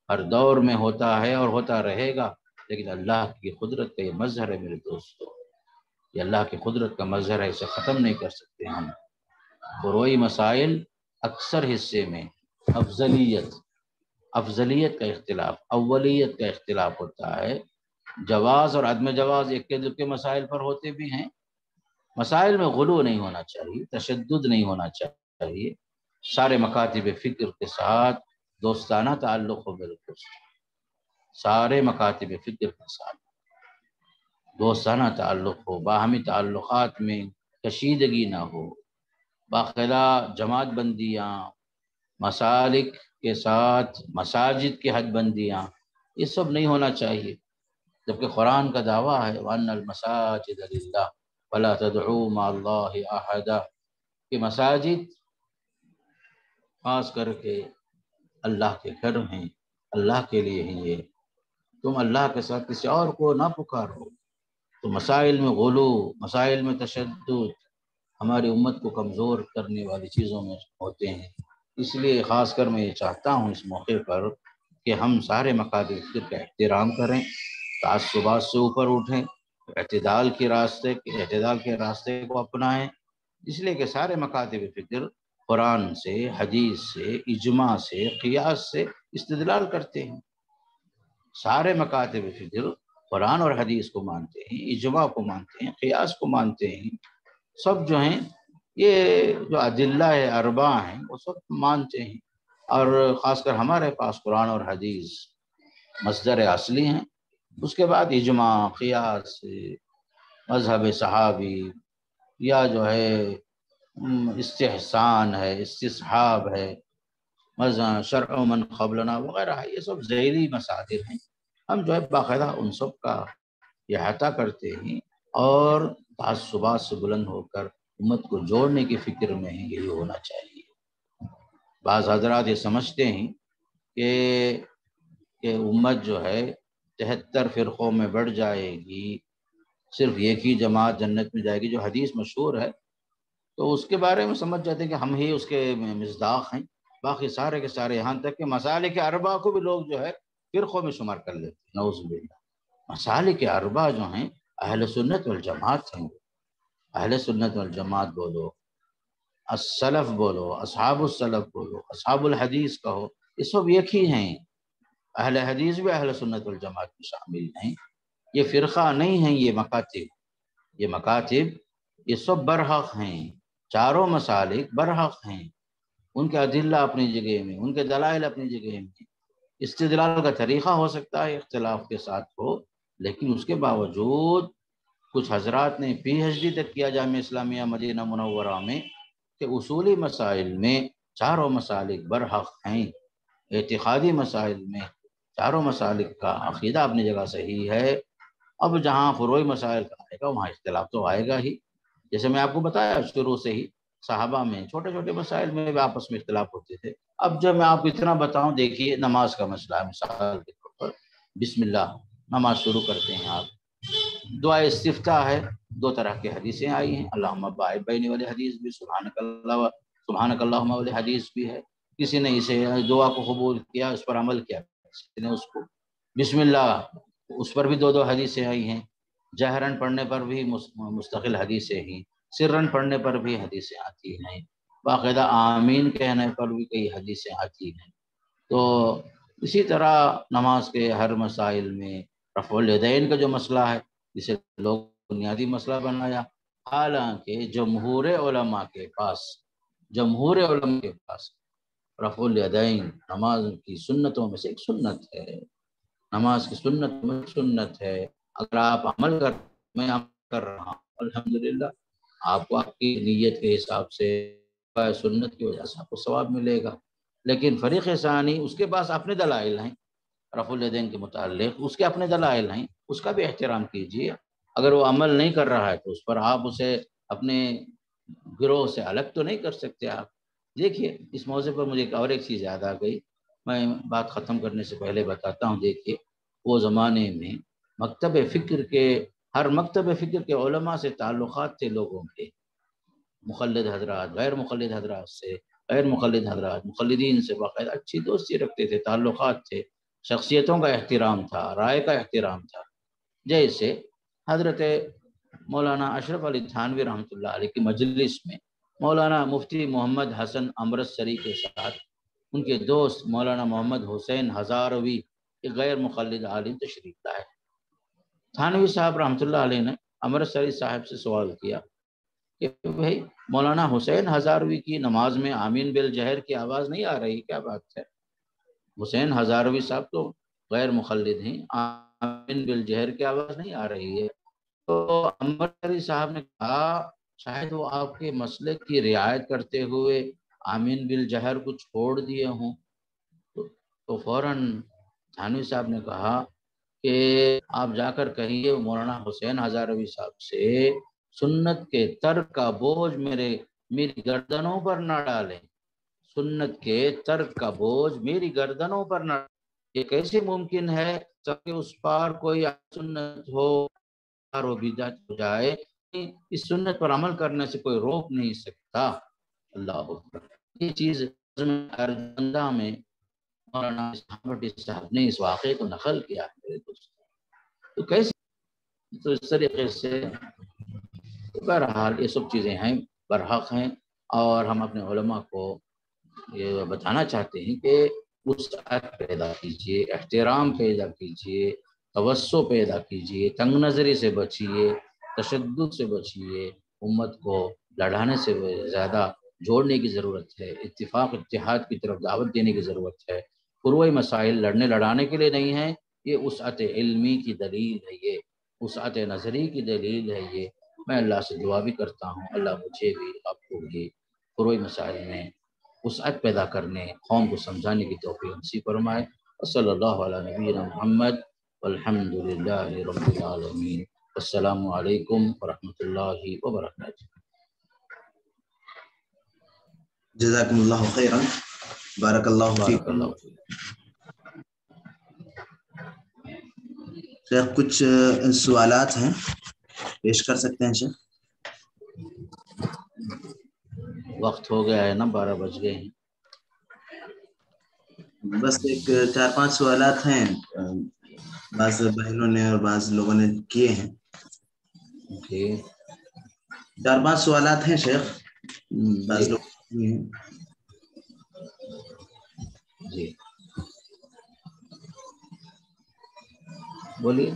ہر دور میں ہوتا ہے اور ہوتا رہے گا، لیکن اللہ کی قدرت کا یہ مظہر ہے میرے دوستو۔ یہ اللہ کی قدرت کا مظہر ہے، اسے ختم نہیں کر سکتے ہم۔ بروئی مسائل اکثر حصے میں، افضلیت افضلیت کا اختلاف، اولیت کا اختلاف ہوتا ہے۔ جواز اور عدم جواز ایک کے دل کے مسائل پر ہوتے بھی ہیں۔ مسائل میں غلو نہیں ہونا چاہیے، تشدد نہیں ہونا چاہیے۔ سارے مکاتب فکر کے ساتھ دوستانہ تعلق ہو میرے دوست سارے مکاتب فکر کے ساتھ۔ دوستانہ تعلق ہو، باہمی تعلقات میں کشیدگی نہ ہو۔ باقاعدہ جماعت بندیاں، مسالک کے ساتھ مساجد کی حد بندیاں، یہ سب نہیں ہونا چاہیے۔ جبکہ قرآن کا دعویٰ ہے وان المساجد للہ ولا تدعو مع اللہ احدا کہ مساجد خاص کر کے اللہ کے گھر ہیں اللہ کے لیے ہیں یہ۔ تم اللہ کے ساتھ کسی اور کو نہ پکارو۔ تو مسائل میں غلو، مسائل میں تشدد ہماری امت کو کمزور کرنے والی چیزوں میں ہوتے ہیں۔ اس لیے خاص کر میں یہ چاہتا ہوں اس موقع پر کہ ہم سارے مقاد فکر کا احترام کریں، تعصبات سے اوپر اٹھیں، اعتدال کے راستے، اعتدال کے راستے کو اپنائیں۔ اس لیے کہ سارے مکاتب فکر قرآن سے، حدیث سے، اجماع سے، قیاس سے استدلال کرتے ہیں۔ سارے مکاتب فکر قرآن اور حدیث کو مانتے ہیں، اجماع کو مانتے ہیں، قیاس کو مانتے ہیں۔ سب جو ہیں یہ جو عدلہ اربا ہیں، وہ سب مانتے ہیں۔ اور خاص کر ہمارے پاس قرآن اور حدیث مصدر اصلی ہیں۔ اس کے بعد اجماع، قیاس، مذہب صحابی، یا جو ہے، استحسان ہے، استصحاب ہے، مذہب شرع من قبلنا وغیرہ یہ سب ذیلی مسادر ہیں۔ ہم جو ہے باقاعدہ ان سب کا احاطہ کرتے ہیں اور تعصبات سے بلند ہو کر امت کو جوڑنے کی فکر میں یہی ہونا چاہیے۔ بعض حضرات یہ سمجھتے ہیں کہ کہ امت جو ہے تہتر فرقوں میں بڑھ جائے گی، صرف ایک ہی جماعت جنت میں جائے گی، جو حدیث مشہور ہے۔ تو اس کے بارے میں سمجھ جاتے ہیں کہ ہم ہی اس کے مزداق ہیں۔ باقی سارے کے سارے یہاں تک کہ مسالے کے اربا کو بھی لوگ جو ہے فرقوں میں شمار کر لیتے ہیں۔ نوز باللہ۔ مسالے کے اربا جو ہیں، اہل سنت والجماعت ہیں۔ اہل سنت والجماعت بولو السلف بولو، اصحاب السلف بولو، اصحاب الحدیث کہو، یہ سب ایک ہی ہیں۔ اہل حدیث بھی اہل سنت والجماعت میں شامل ہیں یہ فرقہ نہیں ہیں، یہ مکاتب۔ یہ مکاتب، یہ سب برحق ہیں۔ چاروں مسالک برحق ہیں۔ ان کے عدلہ اپنی جگہ میں، ان کے دلائل اپنی جگہ میں۔ استدلال کا طریقہ ہو سکتا ہے، اختلاف کے ساتھ ہو، لیکن اس کے باوجود کچھ حضرات نے پی ایچ ڈی تک کیا جامعہ اسلامیہ مدینہ منورہ میں کہ اصولی مسائل میں چاروں مسالک برحق ہیں۔ اعتقادی مسائل میں چاروں مسالک کا عقیدہ اپنی جگہ صحیح ہے۔ اب جہاں فروئی مسائل کا آئے گا، وہاں اختلاف تو آئے گا ہی۔ جیسے میں آپ کو بتایا شروع سے ہی، صحابہ میں چھوٹے چھوٹے مسائل میں بھی آپس میں اختلاف ہوتے تھے۔ اب جب میں آپ کو اتنا بتاؤں، دیکھیے نماز کا مسئلہ ہے۔ مثال کے طور پر بسم اللہ، نماز شروع کرتے ہیں آپ۔ دعا استفتاح ہے، دو طرح کے حدیثیں آئی ہیں۔ اللہ بین والے حدیث بھی سبحان اللہ سبحان اللہ والے حدیث بھی ہے۔ کسی نے اسے دعا کو قبول کیا، اس پر عمل کیا۔ کسی نے اس کو۔ بسم اللہ، اس پر بھی دو دو حدیثیں آئی ہیں۔ جہرن پڑھنے پر بھی مستقل حدیثیں ہیں۔ سرن پڑھنے پر بھی حدیثیں آتی ہیں۔ باقاعدہ آمین کہنے پر بھی کئی حدیثیں آتی ہیں۔ تو اسی طرح نماز کے ہر مسائل میں رفع الدین کا جو مسئلہ ہے جسے لوگ بنیادی مسئلہ بنایا۔ حالانکہ جمہور علماء کے پاس، جمہور علماء کے پاس رفع الدین نماز کی سنتوں میں سے ایک سنت ہے۔ نماز کی سنت میں سنت ہے۔ اگر آپ عمل کر، میں عمل کر رہا ہوں، الحمدللہ، آپ کو آپ کی نیت کے حساب سے سنت کی وجہ سے آپ کو ثواب ملے گا۔ لیکن فریق ثانی، اس کے پاس اپنے دلائل ہیں۔ رف الدین کے متعلق، اس کے اپنے دلائل ہیں۔ اس کا بھی احترام کیجیے۔ اگر وہ عمل نہیں کر رہا ہے تو اس پر آپ اسے اپنے گروہ سے الگ تو نہیں کر سکتے آپ۔ دیکھیے، اس موضوع پر مجھے ایک اور ایک چیز یاد آ گئی۔ میں بات ختم کرنے سے پہلے بتاتا ہوں، دیکھیے، وہ زمانے میں مکتب فکر کے، ہر مکتب فکر کے علماء سے تعلقات تھے لوگوں کے۔ مخلد حضرات، غیر مخلد حضرات سے، غیر مخلد حضرات، مخلدین سے باقاعدہ اچھی دوستی رکھتے تھے، تعلقات تھے۔ شخصیتوں کا احترام تھا، رائے کا احترام تھا۔ جیسے حضرت مولانا اشرف علی تھانوی رحمۃ اللہ علیہ کی مجلس میں مولانا مفتی محمد حسن امرت سری کے ساتھ ان کے دوست مولانا محمد حسین ہزاروی ایک غیر مخلد عالم تشریف لائے۔ تھانوی صاحب رحمۃ اللہ علیہ نے امرت سری صاحب سے سوال کیا کہ بھائی مولانا حسین ہزاروی کی نماز میں آمین بل جہر کی آواز نہیں آ رہی، کیا بات ہے؟ حسین ہزاروی صاحب تو غیر مخلد ہیں آمین جہر کی آواز نہیں آ رہی ہے۔ تو امرت صاحب نے کہا، شاید وہ آپ کے مسئلے کی رعایت کرتے ہوئے آمین بل جہر کو چھوڑ دیے ہوں۔ تو فوراً تھانوی صاحب نے کہا کہ آپ جا کر کہیے، مولانا حسین ہزاروی صاحب سے سنت کے ترک کا بوجھ میرے، میری گردنوں پر نہ ڈالیں۔ سنت کے ترک کا بوجھ میری گردنوں پر نہ یہ کیسے ممکن ہے کہ اس پار کوئی سنت ہو ہو جائے، اس سنت پر عمل کرنے سے کوئی روک نہیں سکتا۔ اللہ یہ چیز ارجندہ میں مولانا صاحب نے اس واقعے کو نقل کیا ہے تو کیسے؟ تو اس طریقے سے بہرحال یہ سب چیزیں ہیں، برحق ہیں اور ہم اپنے علماء کو یہ بتانا چاہتے ہیں کہ وسعت پیدا کیجیے احترام پیدا کیجیے توسع پیدا کیجیے تنگ نظری سے بچیے تشدد سے بچیے امت کو لڑانے سے زیادہ جوڑنے کی ضرورت ہے، اتفاق، اتحاد کی طرف دعوت دینے کی ضرورت ہے۔ پروئی مسائل لڑنے لڑانے کے لیے نہیں ہیں، یہ وسعت علمی کی دلیل ہے، یہ وسعت نظری کی دلیل ہے، یہ میں اللہ سے دعا بھی کرتا ہوں، اللہ مجھے بھی آپ کو بھی پروئی مسائل میں وسعت پیدا کرنے قوم کو سمجھانے کی توفیق نصیب فرمائے۔ صلی اللہ علیہ نبی محمد الحمد للہ رب العالمین۔ السلام علیکم ورحمۃ اللہ وبرکاتہ۔ جزاکم اللہ خیرا۔ بارک اللہ بارک اللہ شیخ کچھ سوالات ہیں؟ پیش کر سکتے ہیں شیخ؟ وقت ہو گیا ہے نا بارہ بج گئے ہیں۔ بس ایک چار پانچ سوالات ہیں بعض بہنوں نے اور بعض لوگوں نے کیے ہیں۔ چار پانچ سوالات ہیں شیخ۔ بعض جی۔ لوگ جی۔ بولیے۔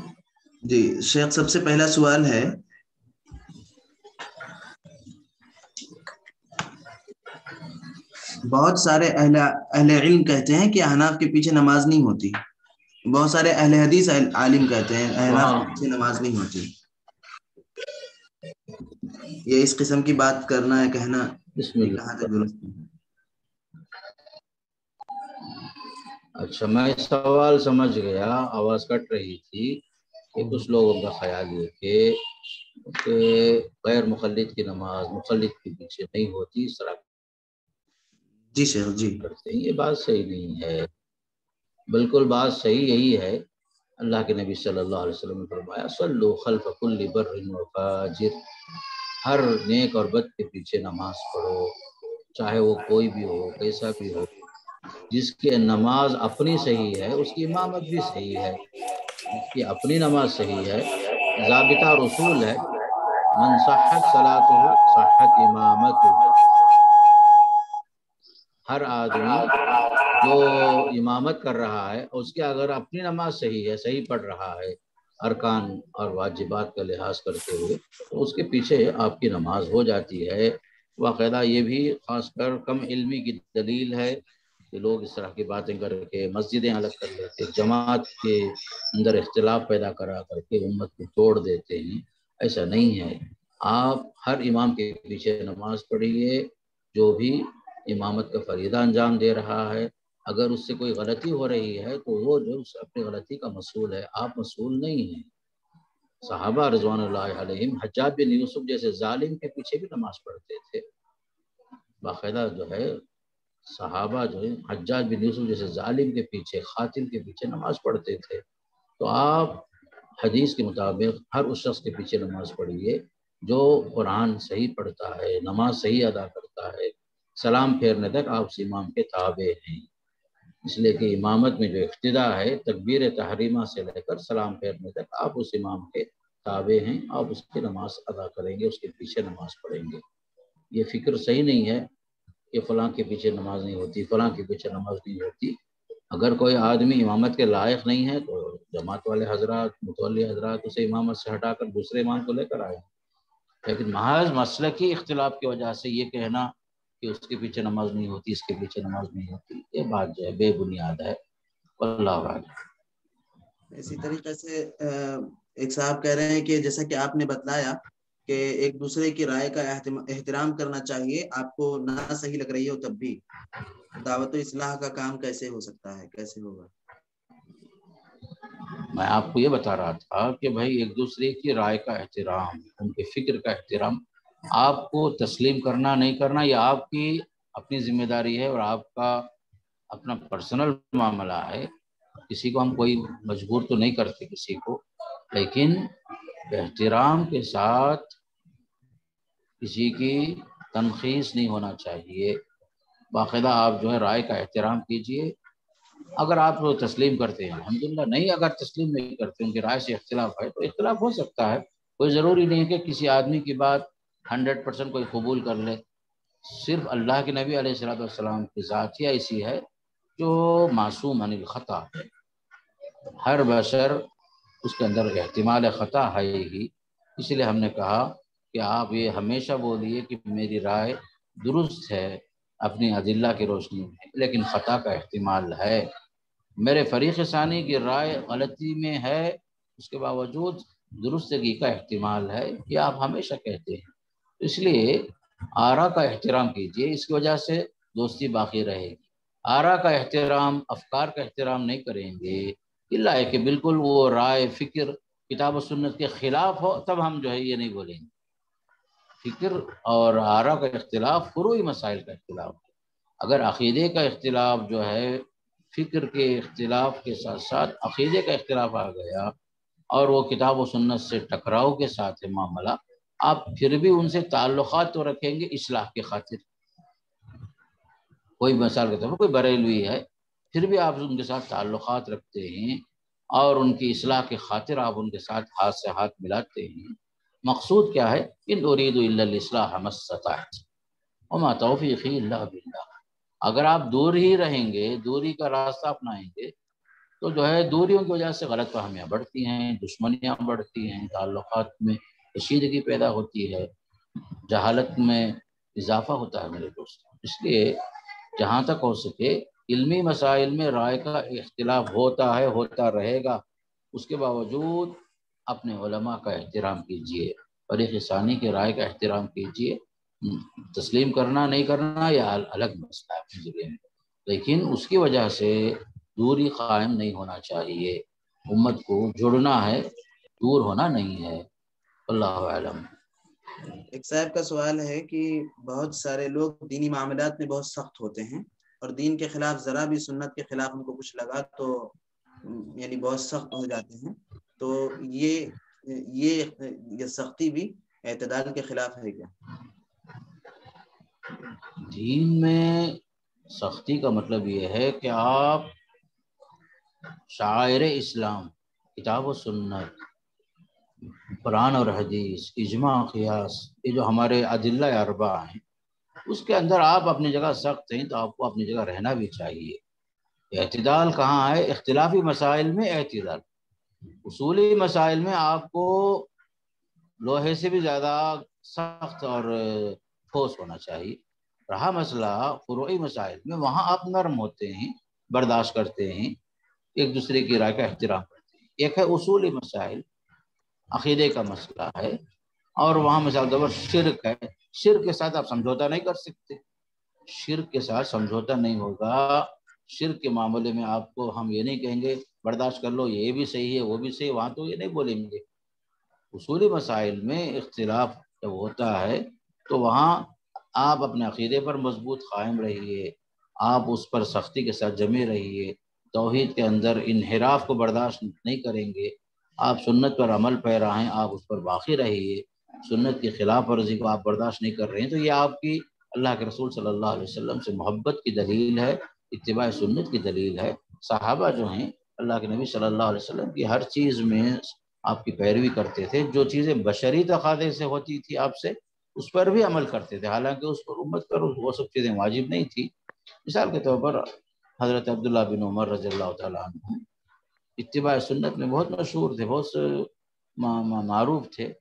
جی شیخ سب سے پہلا سوال ہے بہت سارے اہل اہل علم کہتے ہیں کہ احناف کے پیچھے نماز نہیں ہوتی۔ بہت سارے اہل حدیث عالم کہتے ہیں احناف کے۔ پیچھے نماز نہیں ہوتی۔ یہ اس قسم کی بات کرنا ہے کہنا بسم اللہ۔ اچھا میں سوال سمجھ گیا آواز کٹ رہی تھی کہ کچھ لوگوں کا خیال یہ کہ کہ غیر مخلد کی نماز مخلد کے پیچھے نہیں ہوتی اس طرح جی شیخ جی۔ ہیں یہ بات صحیح نہیں ہے۔ بالکل بات صحیح یہی ہے۔ اللہ کے نبی صلی اللہ علیہ وسلم نے فرمایا صلو خلف کل بر و فاجر ہر نیک اور بد کے پیچھے نماز پڑھو، چاہے وہ کوئی بھی ہو، کیسا بھی ہو۔ جس کی نماز اپنی صحیح ہے، اس کی امامت بھی صحیح ہے۔ جس کی اپنی نماز صحیح ہے، ضابطہ رسول ہے۔ من صحت صلاته، صحت امامت ہر آدمی جو امامت کر رہا ہے، اس کی اگر اپنی نماز صحیح ہے، صحیح پڑھ رہا ہے، ارکان اور واجبات کا لحاظ کرتے ہوئے، تو اس کے پیچھے آپ کی نماز ہو جاتی ہے۔ باقاعدہ یہ بھی خاص کر کم علمی کی دلیل ہے کہ لوگ اس طرح کی باتیں کر کے مسجدیں الگ کر لیتے، جماعت کے اندر اختلاف پیدا کرا کر کے امت کو توڑ دیتے ہیں۔ ایسا نہیں ہے۔ آپ ہر امام کے پیچھے نماز پڑھیے، جو بھی امامت کا فریضہ انجام دے رہا ہے۔ اگر اس سے کوئی غلطی ہو رہی ہے تو وہ جو اس اپنی غلطی کا مسئول ہے۔ آپ مسئول نہیں ہیں۔ صحابہ رضوان اللہ علیہم حجاب بن یوسف جیسے ظالم کے پیچھے بھی نماز پڑھتے تھے۔ باقاعدہ جو ہے، صحابہ جو ہے حجاج بن یوسف جیسے ظالم کے پیچھے خاتم کے پیچھے نماز پڑھتے تھے۔ تو آپ حدیث کے مطابق ہر اس شخص کے پیچھے نماز پڑھیے جو قرآن صحیح پڑھتا ہے، نماز صحیح ادا کرتا ہے۔ سلام پھیرنے تک آپ اس امام کے تابع ہیں۔ اس لیے کہ امامت میں جو اقتدا ہے، تکبیر تحریمہ سے لے کر سلام پھیرنے تک آپ اس امام کے تابع ہیں۔ آپ اس کی نماز ادا کریں گے، اس کے پیچھے نماز پڑھیں گے۔ یہ فکر صحیح نہیں ہے کہ فلاں کے پیچھے نماز نہیں ہوتی، فلاں کے پیچھے نماز نہیں ہوتی۔ اگر کوئی آدمی امامت کے لائق نہیں ہے تو جماعت والے حضرات، متولی حضرات اسے امامت سے ہٹا کر دوسرے امام کو لے کر آئے۔ لیکن محض مسلکی اختلاف کی وجہ سے یہ کہنا کہ اس کے پیچھے نماز نہیں ہوتی اس کے پیچھے نماز نہیں ہوتی یہ بات جو ہے بے بنیاد ہے۔ اللہ اسی طریقے سے ایک صاحب کہہ رہے ہیں کہ جیسا کہ آپ نے بتلایا کہ ایک دوسرے کی رائے کا احترام کرنا چاہیے آپ کو نہ صحیح لگ رہی ہو تب بھی۔ دعوت و اصلاح کا کام کیسے ہو سکتا ہے؟ کیسے ہوگا؟ میں آپ کو یہ بتا رہا تھا کہ بھائی ایک دوسرے کی رائے کا احترام ان کے فکر کا احترام آپ کو تسلیم کرنا نہیں کرنا، یہ آپ کی اپنی ذمہ داری ہے اور آپ کا اپنا پرسنل معاملہ ہے۔ کسی کو ہم کوئی مجبور تو نہیں کرتے کسی کو، لیکن احترام کے ساتھ کسی کی تنخیص نہیں ہونا چاہیے۔ باقاعدہ آپ جو ہے رائے کا احترام کیجیے۔ اگر آپ وہ تسلیم کرتے ہیں، الحمدللہ نہیں، اگر تسلیم نہیں کرتے، ان کی رائے سے اختلاف ہے تو اختلاف ہو سکتا ہے۔ کوئی ضروری نہیں ہے کہ کسی آدمی کی بات ہنڈریڈ پرسینٹ کوئی قبول کر لے۔ صرف اللہ کے نبی علیہ السلام والسلام کی ذاتیہ ایسی ہے جو معصوم عن الخطا۔ ہے ہر بشر اس کے اندر احتمال خطا ہے ہی۔ اس لیے ہم نے کہا کہ آپ یہ ہمیشہ بولیے کہ میری رائے درست ہے اپنی عدلہ کی روشنی میں، لیکن خطا کا احتمال ہے۔ میرے فریق ثانی کی رائے غلطی میں ہے، اس کے باوجود درستگی کا احتمال ہے۔ یہ آپ ہمیشہ کہتے ہیں۔ اس لیے آرا کا احترام کیجیے اس کی وجہ سے دوستی باقی رہے گی۔ آرا کا احترام، افکار کا احترام نہیں کریں گے۔ اللہ ہے کہ بالکل وہ رائے، فکر، کتاب و سنت کے خلاف ہو، تب ہم جو ہے یہ نہیں بولیں گے۔ فکر اور آرا کا اختلاف فروئی مسائل کا اختلاف اگر عقیدے کا اختلاف جو ہے، فکر کے اختلاف کے ساتھ ساتھ عقیدے کا اختلاف آ گیا اور وہ کتاب و سنت سے ٹکراؤ کے ساتھ ہے معاملہ آپ پھر بھی ان سے تعلقات تو رکھیں گے اصلاح کی خاطر۔ کوئی مثال کے طور پر کوئی بریلوی ہے، پھر بھی آپ ان کے ساتھ تعلقات رکھتے ہیں اور ان کی اصلاح کی خاطر آپ ان کے ساتھ ہاتھ سے ہاتھ ملاتے ہیں۔ مقصود کیا ہے؟ ان ارید الاصلاح مستطاعت وما توفیقی اللہ باللہ اگر آپ دور ہی رہیں گے، دوری کا راستہ اپنائیں گے، تو جو ہے دوریوں کی وجہ سے غلط فہمیاں بڑھتی ہیں، دشمنیاں بڑھتی ہیں، تعلقات میں کشیدگی پیدا ہوتی ہے، جہالت میں اضافہ ہوتا ہے میرے دوست۔ اس لیے جہاں تک ہو سکے، علمی مسائل میں رائے کا اختلاف ہوتا ہے، ہوتا رہے گا۔ اس کے باوجود اپنے علماء کا احترام کیجیے فریق ثانی کے رائے کا احترام کیجیے تسلیم کرنا نہیں کرنا یہ الگ مسئلہ ہے لیکن اس کی وجہ سے دوری قائم نہیں ہونا چاہیے۔ امت کو جڑنا ہے، دور ہونا نہیں ہے۔ اللہ عالم ایک صاحب کا سوال ہے کہ بہت سارے لوگ دینی معاملات میں بہت سخت ہوتے ہیں اور دین کے خلاف ذرا بھی سنت کے خلاف ان کو کچھ لگا تو یعنی بہت سخت ہو جاتے ہیں۔ تو یہ یہ یہ سختی بھی اعتدال کے خلاف ہے کیا؟ دین میں سختی کا مطلب یہ ہے کہ آپ شاعر اسلام کتاب و سنت قرآن اور حدیث، اجماع، قیاس، یہ جو ہمارے عدلہ اربا ہیں، اس کے اندر آپ اپنی جگہ سخت ہیں تو آپ کو اپنی جگہ رہنا بھی چاہیے۔ اعتدال کہاں ہے؟ اختلافی مسائل میں اعتدال۔ اصولی مسائل میں آپ کو لوہے سے بھی زیادہ سخت اور ٹھوس ہونا چاہیے۔ رہا مسئلہ فروعی مسائل میں وہاں آپ نرم ہوتے ہیں، برداشت کرتے ہیں، ایک دوسرے کی رائے کا احترام کرتے ہیں۔ ایک ہے اصولی مسائل۔ عقیدے کا مسئلہ ہے اور وہاں مثال طور پر شرک ہے۔ شرک کے ساتھ آپ سمجھوتا نہیں کر سکتے۔ شرک کے ساتھ سمجھوتا نہیں ہوگا۔ شرک کے معاملے میں آپ کو ہم یہ نہیں کہیں گے، برداشت کر لو، یہ بھی صحیح ہے، وہ بھی صحیح وہاں تو یہ نہیں بولیں گے۔ اصولی مسائل میں اختلاف جب ہوتا ہے تو وہاں آپ اپنے عقیدے پر مضبوط قائم رہیے۔ آپ اس پر سختی کے ساتھ جمے رہیے۔ توحید کے اندر انحراف کو برداشت نہیں کریں گے۔ آپ سنت پر عمل پیرا ہیں آپ اس پر باقی رہیے۔ سنت کی خلاف ورزی کو آپ برداشت نہیں کر رہے ہیں، تو یہ آپ کی اللہ کے رسول صلی اللہ علیہ وسلم سے محبت کی دلیل ہے، اتباع سنت کی دلیل ہے۔ صحابہ جو ہیں، اللہ کے نبی صلی اللہ علیہ وسلم کی ہر چیز میں آپ کی پیروی کرتے تھے۔ جو چیزیں بشری تقاضے سے ہوتی تھی آپ سے، اس پر بھی عمل کرتے تھے۔ حالانکہ اس پر امت پر وہ سب چیزیں واجب نہیں تھی مثال کے طور پر حضرت عبداللہ بن عمر رضی اللہ تعالیٰ عنہ اتباع سنت میں بہت مشہور تھے، بہت معروف تھے۔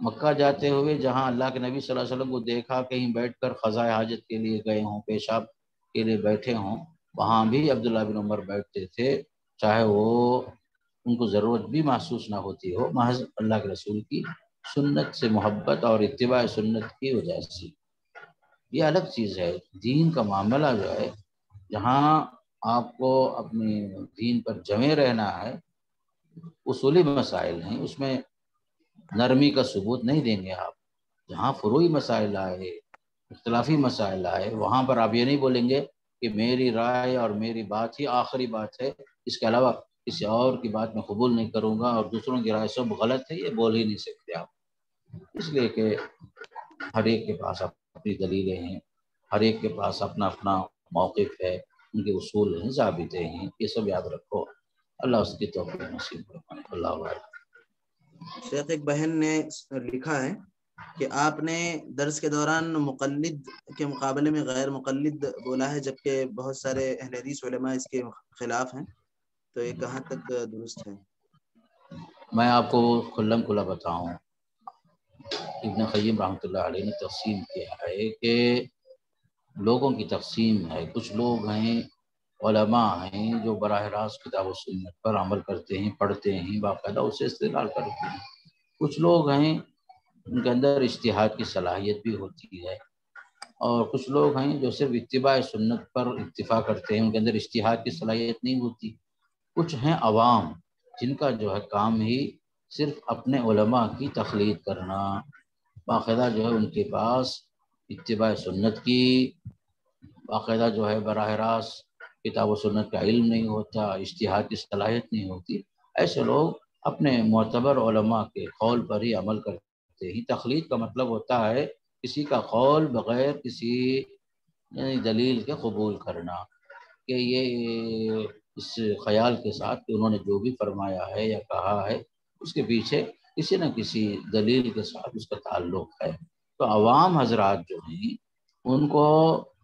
مکہ جاتے ہوئے جہاں اللہ کے نبی صلی اللہ علیہ وسلم کو دیکھا، کہیں بیٹھ کر خزائے حاجت کے لیے گئے ہوں، پیشاب کے لیے بیٹھے ہوں، وہاں بھی عبداللہ بن عمر بیٹھتے تھے۔ چاہے وہ ان کو ضرورت بھی محسوس نہ ہوتی ہو، محض اللہ کے رسول کی سنت سے محبت اور اتباع سنت کی وجہ سے۔ یہ الگ چیز ہے، دین کا معاملہ جو ہے، جہاں آپ کو اپنی دین پر جمے رہنا ہے، اصولی مسائل ہیں، اس میں نرمی کا ثبوت نہیں دیں گے آپ۔ جہاں فروئی مسائل آئے، اختلافی مسائل آئے، وہاں پر آپ یہ نہیں بولیں گے کہ میری رائے اور میری بات ہی آخری بات ہے۔ اس کے علاوہ کسی اور کی بات میں قبول نہیں کروں گا اور دوسروں کی رائے سب غلط ہے، یہ بول ہی نہیں سکتے آپ۔ اس لیے کہ ہر ایک کے پاس اپنی دلیلیں ہیں، ہر ایک کے پاس اپنا اپنا موقف ہے۔ ان کے اصول ہیں ضابطے ہیں یہ سب یاد رکھو۔ اللہ اس کی توفیق نصیب اللہ شیخ ایک بہن نے لکھا ہے کہ آپ نے درس کے دوران مقلد کے مقابلے میں غیر مقلد بولا ہے جبکہ بہت سارے اہل حدیث علماء اس کے خلاف ہیں۔ تو یہ کہاں تک درست ہے؟ میں آپ کو کھلم کھلا بتاؤں۔ ابن قیم رحمۃ اللہ علیہ نے تقسیم کیا ہے کہ لوگوں کی تقسیم ہے۔ کچھ لوگ ہیں، علماء ہیں جو براہ راست کتاب و سنت پر عمل کرتے ہیں، پڑھتے ہیں، باقاعدہ اسے استعمال کرتے ہیں۔ کچھ لوگ ہیں، ان کے اندر اشتہاد کی صلاحیت بھی ہوتی ہے۔ اور کچھ لوگ ہیں جو صرف اتباع سنت پر اتفاق کرتے ہیں، ان کے اندر اشتہاد کی صلاحیت نہیں ہوتی۔ کچھ ہیں عوام، جن کا جو ہے کام ہی صرف اپنے علماء کی تخلیق کرنا، باقاعدہ جو ہے ان کے پاس اتباع سنت کی باقاعدہ جو ہے براہ راست کتاب و سنت کا علم نہیں ہوتا اشتہاد کی صلاحیت نہیں ہوتی۔ ایسے لوگ اپنے معتبر علماء کے قول پر ہی عمل کرتے ہی تخلیق کا مطلب ہوتا ہے کسی کا قول بغیر کسی یعنی دلیل کے قبول کرنا کہ یہ اس خیال کے ساتھ کہ انہوں نے جو بھی فرمایا ہے یا کہا ہے، اس کے پیچھے کسی نہ کسی دلیل کے ساتھ اس کا تعلق ہے۔ تو عوام حضرات جو ہیں، ان کو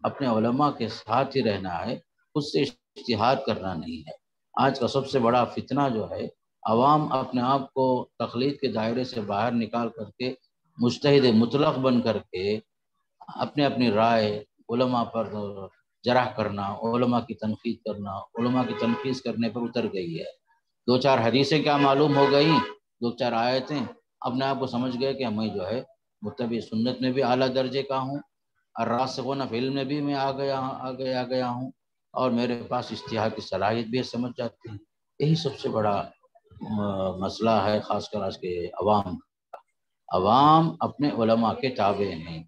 اپنے علماء کے ساتھ ہی رہنا ہے، اس سے اشتہار کرنا نہیں ہے۔ آج کا سب سے بڑا فتنہ جو ہے، عوام اپنے آپ کو تخلیق کے دائرے سے باہر نکال کر کے مشتحد مطلق بن کر کے اپنے اپنی رائے علماء پر جرح کرنا، علماء کی تنقید کرنا، علماء کی تنقید کرنے پر اتر گئی ہے۔ دو چار حدیثیں کیا معلوم ہو گئیں؟ دو چار آیتیں اپنے آپ کو سمجھ گئے کہ میں جو ہے متبع سنت میں بھی اعلیٰ درجے کا ہوں اور راسخونہ فلم میں بھی میں آ گیا آ گیا گیا ہوں۔ اور میرے پاس اشتہار کی صلاحیت بھی سمجھ جاتی ہیں یہی سب سے بڑا مسئلہ ہے، خاص کر آج کے عوام عوام اپنے علماء کے تابع ہیں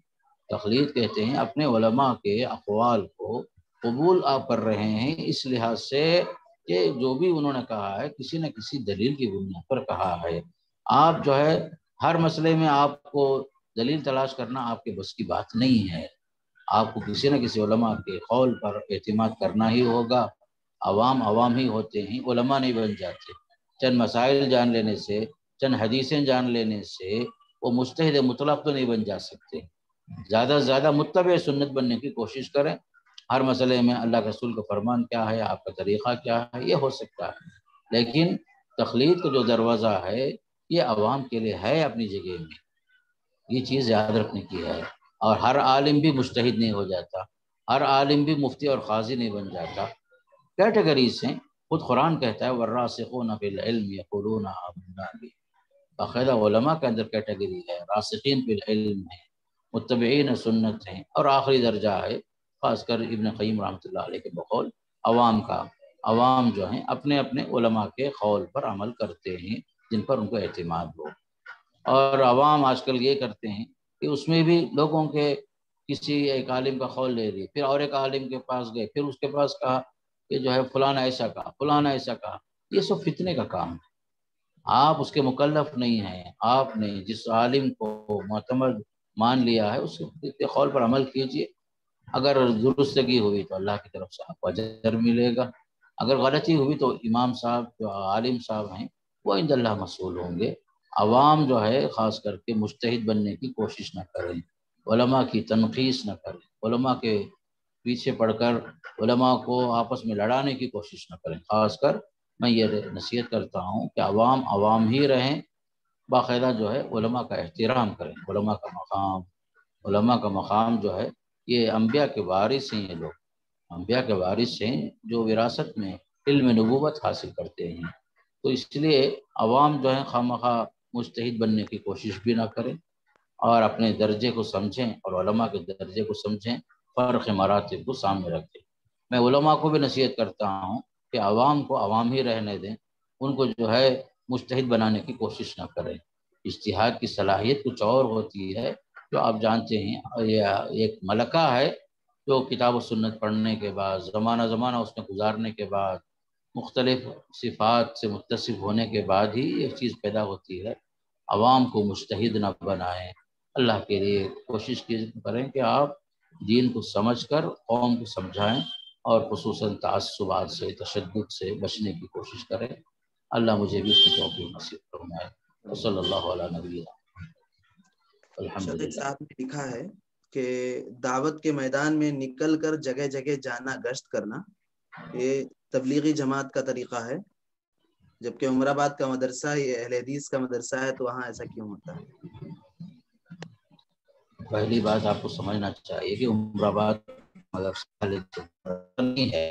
تخلیق کہتے ہیں اپنے علماء کے اقوال کو قبول آپ کر رہے ہیں، اس لحاظ سے کہ جو بھی انہوں نے کہا ہے، کسی نہ کسی دلیل کی بنیاد پر کہا ہے۔ آپ جو ہے، ہر مسئلے میں آپ کو دلیل تلاش کرنا آپ کے بس کی بات نہیں ہے۔ آپ کو کسی نہ کسی علماء کے قول پر اعتماد کرنا ہی ہوگا۔ عوام عوام ہی ہوتے ہیں، علماء نہیں بن جاتے۔ چند مسائل جان لینے سے، چند حدیثیں جان لینے سے وہ مستحد مطلق تو نہیں بن جا سکتے۔ زیادہ سے زیادہ متبع سنت بننے کی کوشش کریں۔ ہر مسئلے میں اللہ کے رسول کا فرمان کیا ہے، آپ کا طریقہ کیا ہے، یہ ہو سکتا ہے۔ لیکن تخلیق کا جو دروازہ ہے، یہ عوام کے لیے ہے اپنی جگہ میں۔ یہ چیز یاد رکھنے کی ہے۔ اور ہر عالم بھی مشتحد نہیں ہو جاتا، ہر عالم بھی مفتی اور قاضی نہیں بن جاتا۔ کیٹیگریز ہیں۔ خود قرآن کہتا ہے وراسخون فی العلم یقولون آمنا بھی باقاعدہ علماء کے اندر کیٹیگری ہے۔ راسخین فی العلم ہے متبعین سنت ہیں۔ اور آخری درجہ ہے، خاص کر ابن قیم رحمۃ اللہ علیہ کے بقول، عوام کا۔ عوام جو ہیں، اپنے اپنے علماء کے قول پر عمل کرتے ہیں، جن پر ان کو اعتماد ہو۔ اور عوام آج کل یہ کرتے ہیں کہ اس میں بھی لوگوں کے کسی ایک عالم کا قول لے لی پھر اور ایک عالم کے پاس گئے، پھر اس کے پاس کہا کہ جو ہے فلانا ایسا کہا فلانا ایسا کہا۔ یہ سب فتنے کا کام ہے۔ آپ اس کے مکلف نہیں ہیں، آپ نے جس عالم کو معتمد مان لیا ہے، اس کے قول پر عمل کیجیے۔ اگر درستگی ہوئی تو اللہ کی طرف سے آپ کو اجر ملے گا۔ اگر غلطی ہوئی تو امام صاحب، جو عالم صاحب ہیں، وہ عند اللہ مسئول ہوں گے۔ عوام جو ہے، خاص کر کے مشتحد بننے کی کوشش نہ کریں، علماء کی تنقیص نہ کریں، علماء کے پیچھے پڑھ کر علماء کو آپس میں لڑانے کی کوشش نہ کریں۔ خاص کر میں یہ نصیحت کرتا ہوں کہ عوام عوام ہی رہیں، باقاعدہ جو ہے علماء کا احترام کریں۔ علماء کا مقام، علماء کا مقام جو ہے، یہ انبیاء کے وارث ہیں یہ لوگ۔ انبیاء کے وارث ہیں جو وراثت میں علم نبوت حاصل کرتے ہیں۔ تو اس لیے عوام جو ہے خواہ مخواہ مستحد بننے کی کوشش بھی نہ کریں اور اپنے درجے کو سمجھیں اور علماء کے درجے کو سمجھیں، فرق مراتب کو سامنے رکھے میں علماء کو بھی نصیحت کرتا ہوں کہ عوام کو عوام ہی رہنے دیں، ان کو جو ہے مستحد بنانے کی کوشش نہ کریں۔ اشتہاد کی صلاحیت کچھ اور ہوتی ہے جو آپ جانتے ہیں۔ یہ ایک ملکہ ہے جو کتاب و سنت پڑھنے کے بعد، زمانہ زمانہ اس میں گزارنے کے بعد، مختلف صفات سے متصف ہونے کے بعد ہی یہ چیز پیدا ہوتی ہے۔ عوام کو مشتحد نہ بنائیں۔ اللہ کے لیے کوشش کی کریں کہ آپ دین کو سمجھ کر، قوم کو سمجھائیں اور خصوصاً تعصبات سے، تشدد سے بچنے کی کوشش کریں۔ اللہ مجھے بھی اس کی توفیق نصیب فرمائے۔ صلی اللہ علیہ نبی الحمد صاحب نے لکھا ہے کہ دعوت کے میدان میں نکل کر جگہ جگہ جانا، گشت کرنا، یہ تبلیغی جماعت کا طریقہ ہے۔ جبکہ عمر آباد کا مدرسہ یہ اہل حدیث کا مدرسہ ہے تو وہاں ایسا کیوں ہوتا ہے؟ پہلی بات آپ کو سمجھنا چاہیے کہ عمر آباد مدرسہ نہیں ہے۔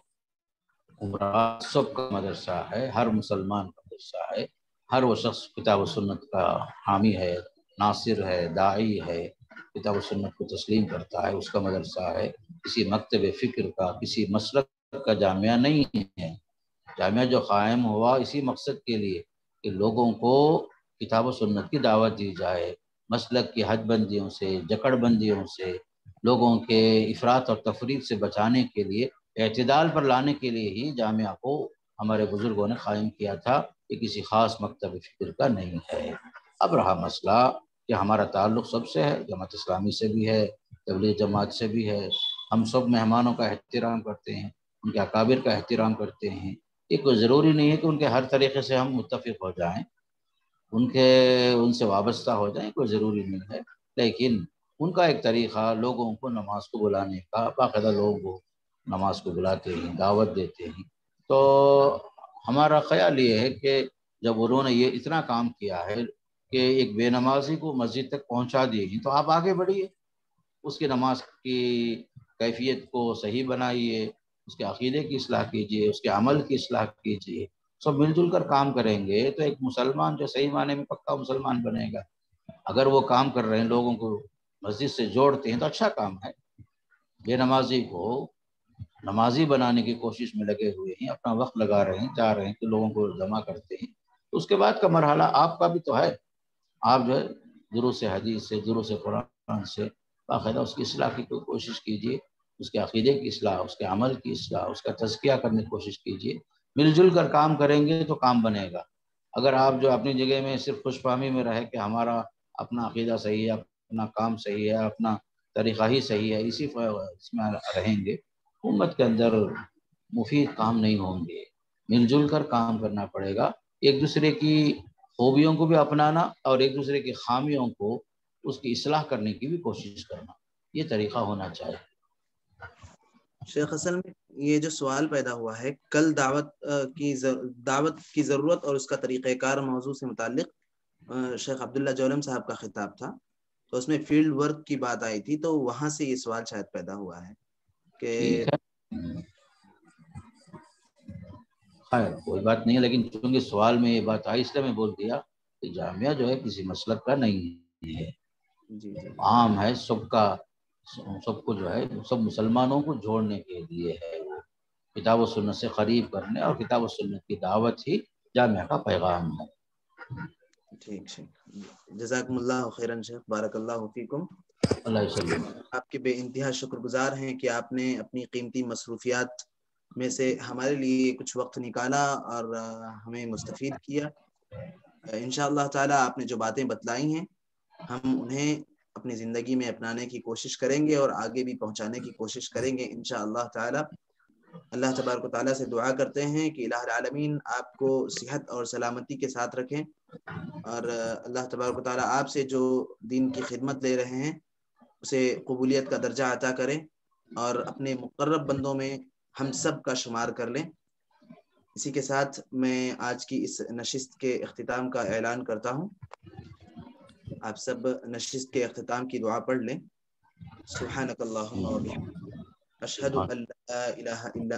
عمر آباد سب کا مدرسہ ہے، ہر مسلمان کا مدرسہ ہے۔ ہر وہ شخص کتاب و سنت کا حامی ہے، ناصر ہے، داعی ہے، کتاب و سنت کو تسلیم کرتا ہے، اس کا مدرسہ ہے۔ کسی مکتب فکر کا، کسی مسلک کا جامعہ نہیں ہے۔ جامعہ جو قائم ہوا اسی مقصد کے لیے کہ لوگوں کو کتاب و سنت کی دعوت دی جائے، مسلک کی حد بندیوں سے، جکڑ بندیوں سے، لوگوں کے افراد اور تفریح سے بچانے کے لیے، اعتدال پر لانے کے لیے ہی جامعہ کو ہمارے بزرگوں نے قائم کیا تھا کہ کسی خاص مکتب فکر کا نہیں ہے۔ اب رہا مسئلہ کہ ہمارا تعلق سب سے ہے، جماعت اسلامی سے بھی ہے تبلیغ جماعت سے بھی ہے۔ ہم سب مہمانوں کا احترام کرتے ہیں، ان کے اکابر کا احترام کرتے ہیں۔ یہ کوئی ضروری نہیں ہے کہ ان کے ہر طریقے سے ہم متفق ہو جائیں، ان کے، ان سے وابستہ ہو جائیں، کوئی ضروری نہیں ہے۔ لیکن ان کا ایک طریقہ، لوگوں کو نماز کو بلانے کا، باقاعدہ لوگوں کو نماز کو بلاتے ہیں، دعوت دیتے ہیں۔ تو ہمارا خیال یہ ہے کہ جب انہوں نے یہ اتنا کام کیا ہے کہ ایک بے نمازی کو مسجد تک پہنچا دیے گی تو آپ آگے بڑھیے۔ اس کی نماز کی کیفیت کو صحیح بنائیے۔ اس کے عقیدے کی اصلاح کیجیے، اس کے عمل کی اصلاح کیجیے۔ سب مل جل کر کام کریں گے تو ایک مسلمان جو صحیح معنی میں پکا مسلمان بنے گا۔ اگر وہ کام کر رہے ہیں، لوگوں کو مسجد سے جوڑتے ہیں تو اچھا کام ہے۔ بے نمازی کو نمازی بنانے کی کوشش میں لگے ہوئے ہیں، اپنا وقت لگا رہے ہیں، جا رہے ہیں کہ لوگوں کو جمع کرتے ہیں۔ اس کے بعد کا مرحلہ آپ کا بھی تو ہے۔ آپ جو ہے دروس حدیث سے دروس قرآن سے باقاعدہ اس کی اصلاح کی کوشش کیجیے۔ اس کے عقیدے کی اصلاح، اس کے عمل کی اصلاح، اس کا تزکیہ کرنے کی کوشش کیجیے مل جل کر کام کریں گے تو کام بنے گا۔ اگر آپ جو اپنی جگہ میں صرف خوش فہمی میں رہے کہ ہمارا اپنا عقیدہ صحیح ہے، اپنا کام صحیح ہے، اپنا طریقہ ہی صحیح ہے، اسی اس میں رہیں گے، امت کے اندر مفید کام نہیں ہوں گے۔ مل جل کر کام کرنا پڑے گا۔ ایک دوسرے کی خوبیوں کو بھی اپنانا اور ایک دوسرے کی خامیوں کو اس کی اصلاح کرنے کی بھی کوشش کرنا۔ یہ طریقہ ہونا چاہیے۔ شیخ اصل میں یہ جو سوال پیدا ہوا ہے کل دعوت کی دعوت کی ضرورت اور اس کا طریقہ کار موضوع سے متعلق شیخ عبداللہ جولم صاحب کا خطاب تھا۔ تو اس میں فیلڈ ورک کی بات آئی تھی تو وہاں سے یہ سوال شاید پیدا ہوا ہے کہ خیر کوئی بات نہیں ہے لیکن چونکہ سوال میں یہ بات آئی اس لیے میں بول دیا کہ جامعہ جو ہے کسی مسلک کا نہیں ہے۔ جی، جی۔ عام ہے سب کا سب کو جو ہے سب مسلمانوں کو جوڑنے کے لیے ہے وہ۔ کتاب و سنت سے قریب کرنے اور کتاب و سنت کی دعوت ہی جامعہ کا پیغام ہے۔ ٹھیک جزاکم اللہ خیرن شیخ بارک اللہ فیکم۔ اللہ آپ کے بے انتہا شکر گزار ہیں کہ آپ نے اپنی قیمتی مصروفیات میں سے ہمارے لیے کچھ وقت نکالا اور ہمیں مستفید کیا۔ انشاءاللہ اللہ تعالیٰ آپ نے جو باتیں بتلائی ہیں ہم انہیں اپنی زندگی میں اپنانے کی کوشش کریں گے اور آگے بھی پہنچانے کی کوشش کریں گے انشاء اللہ تعالی۔ اللہ تبارک و تعالیٰ سے دعا کرتے ہیں کہ الہ العالمین آپ کو صحت اور سلامتی کے ساتھ رکھیں۔ اور اللہ تبارک و تعالیٰ آپ سے جو دین کی خدمت لے رہے ہیں، اسے قبولیت کا درجہ عطا کریں اور اپنے مقرب بندوں میں ہم سب کا شمار کر لیں۔ اسی کے ساتھ میں آج کی اس نشست کے اختتام کا اعلان کرتا ہوں۔ آپ سب نشست کے اختتام کی دعا پڑھ لیں سبحانک اللہم و بحمدک اشہد ان لا الہ الا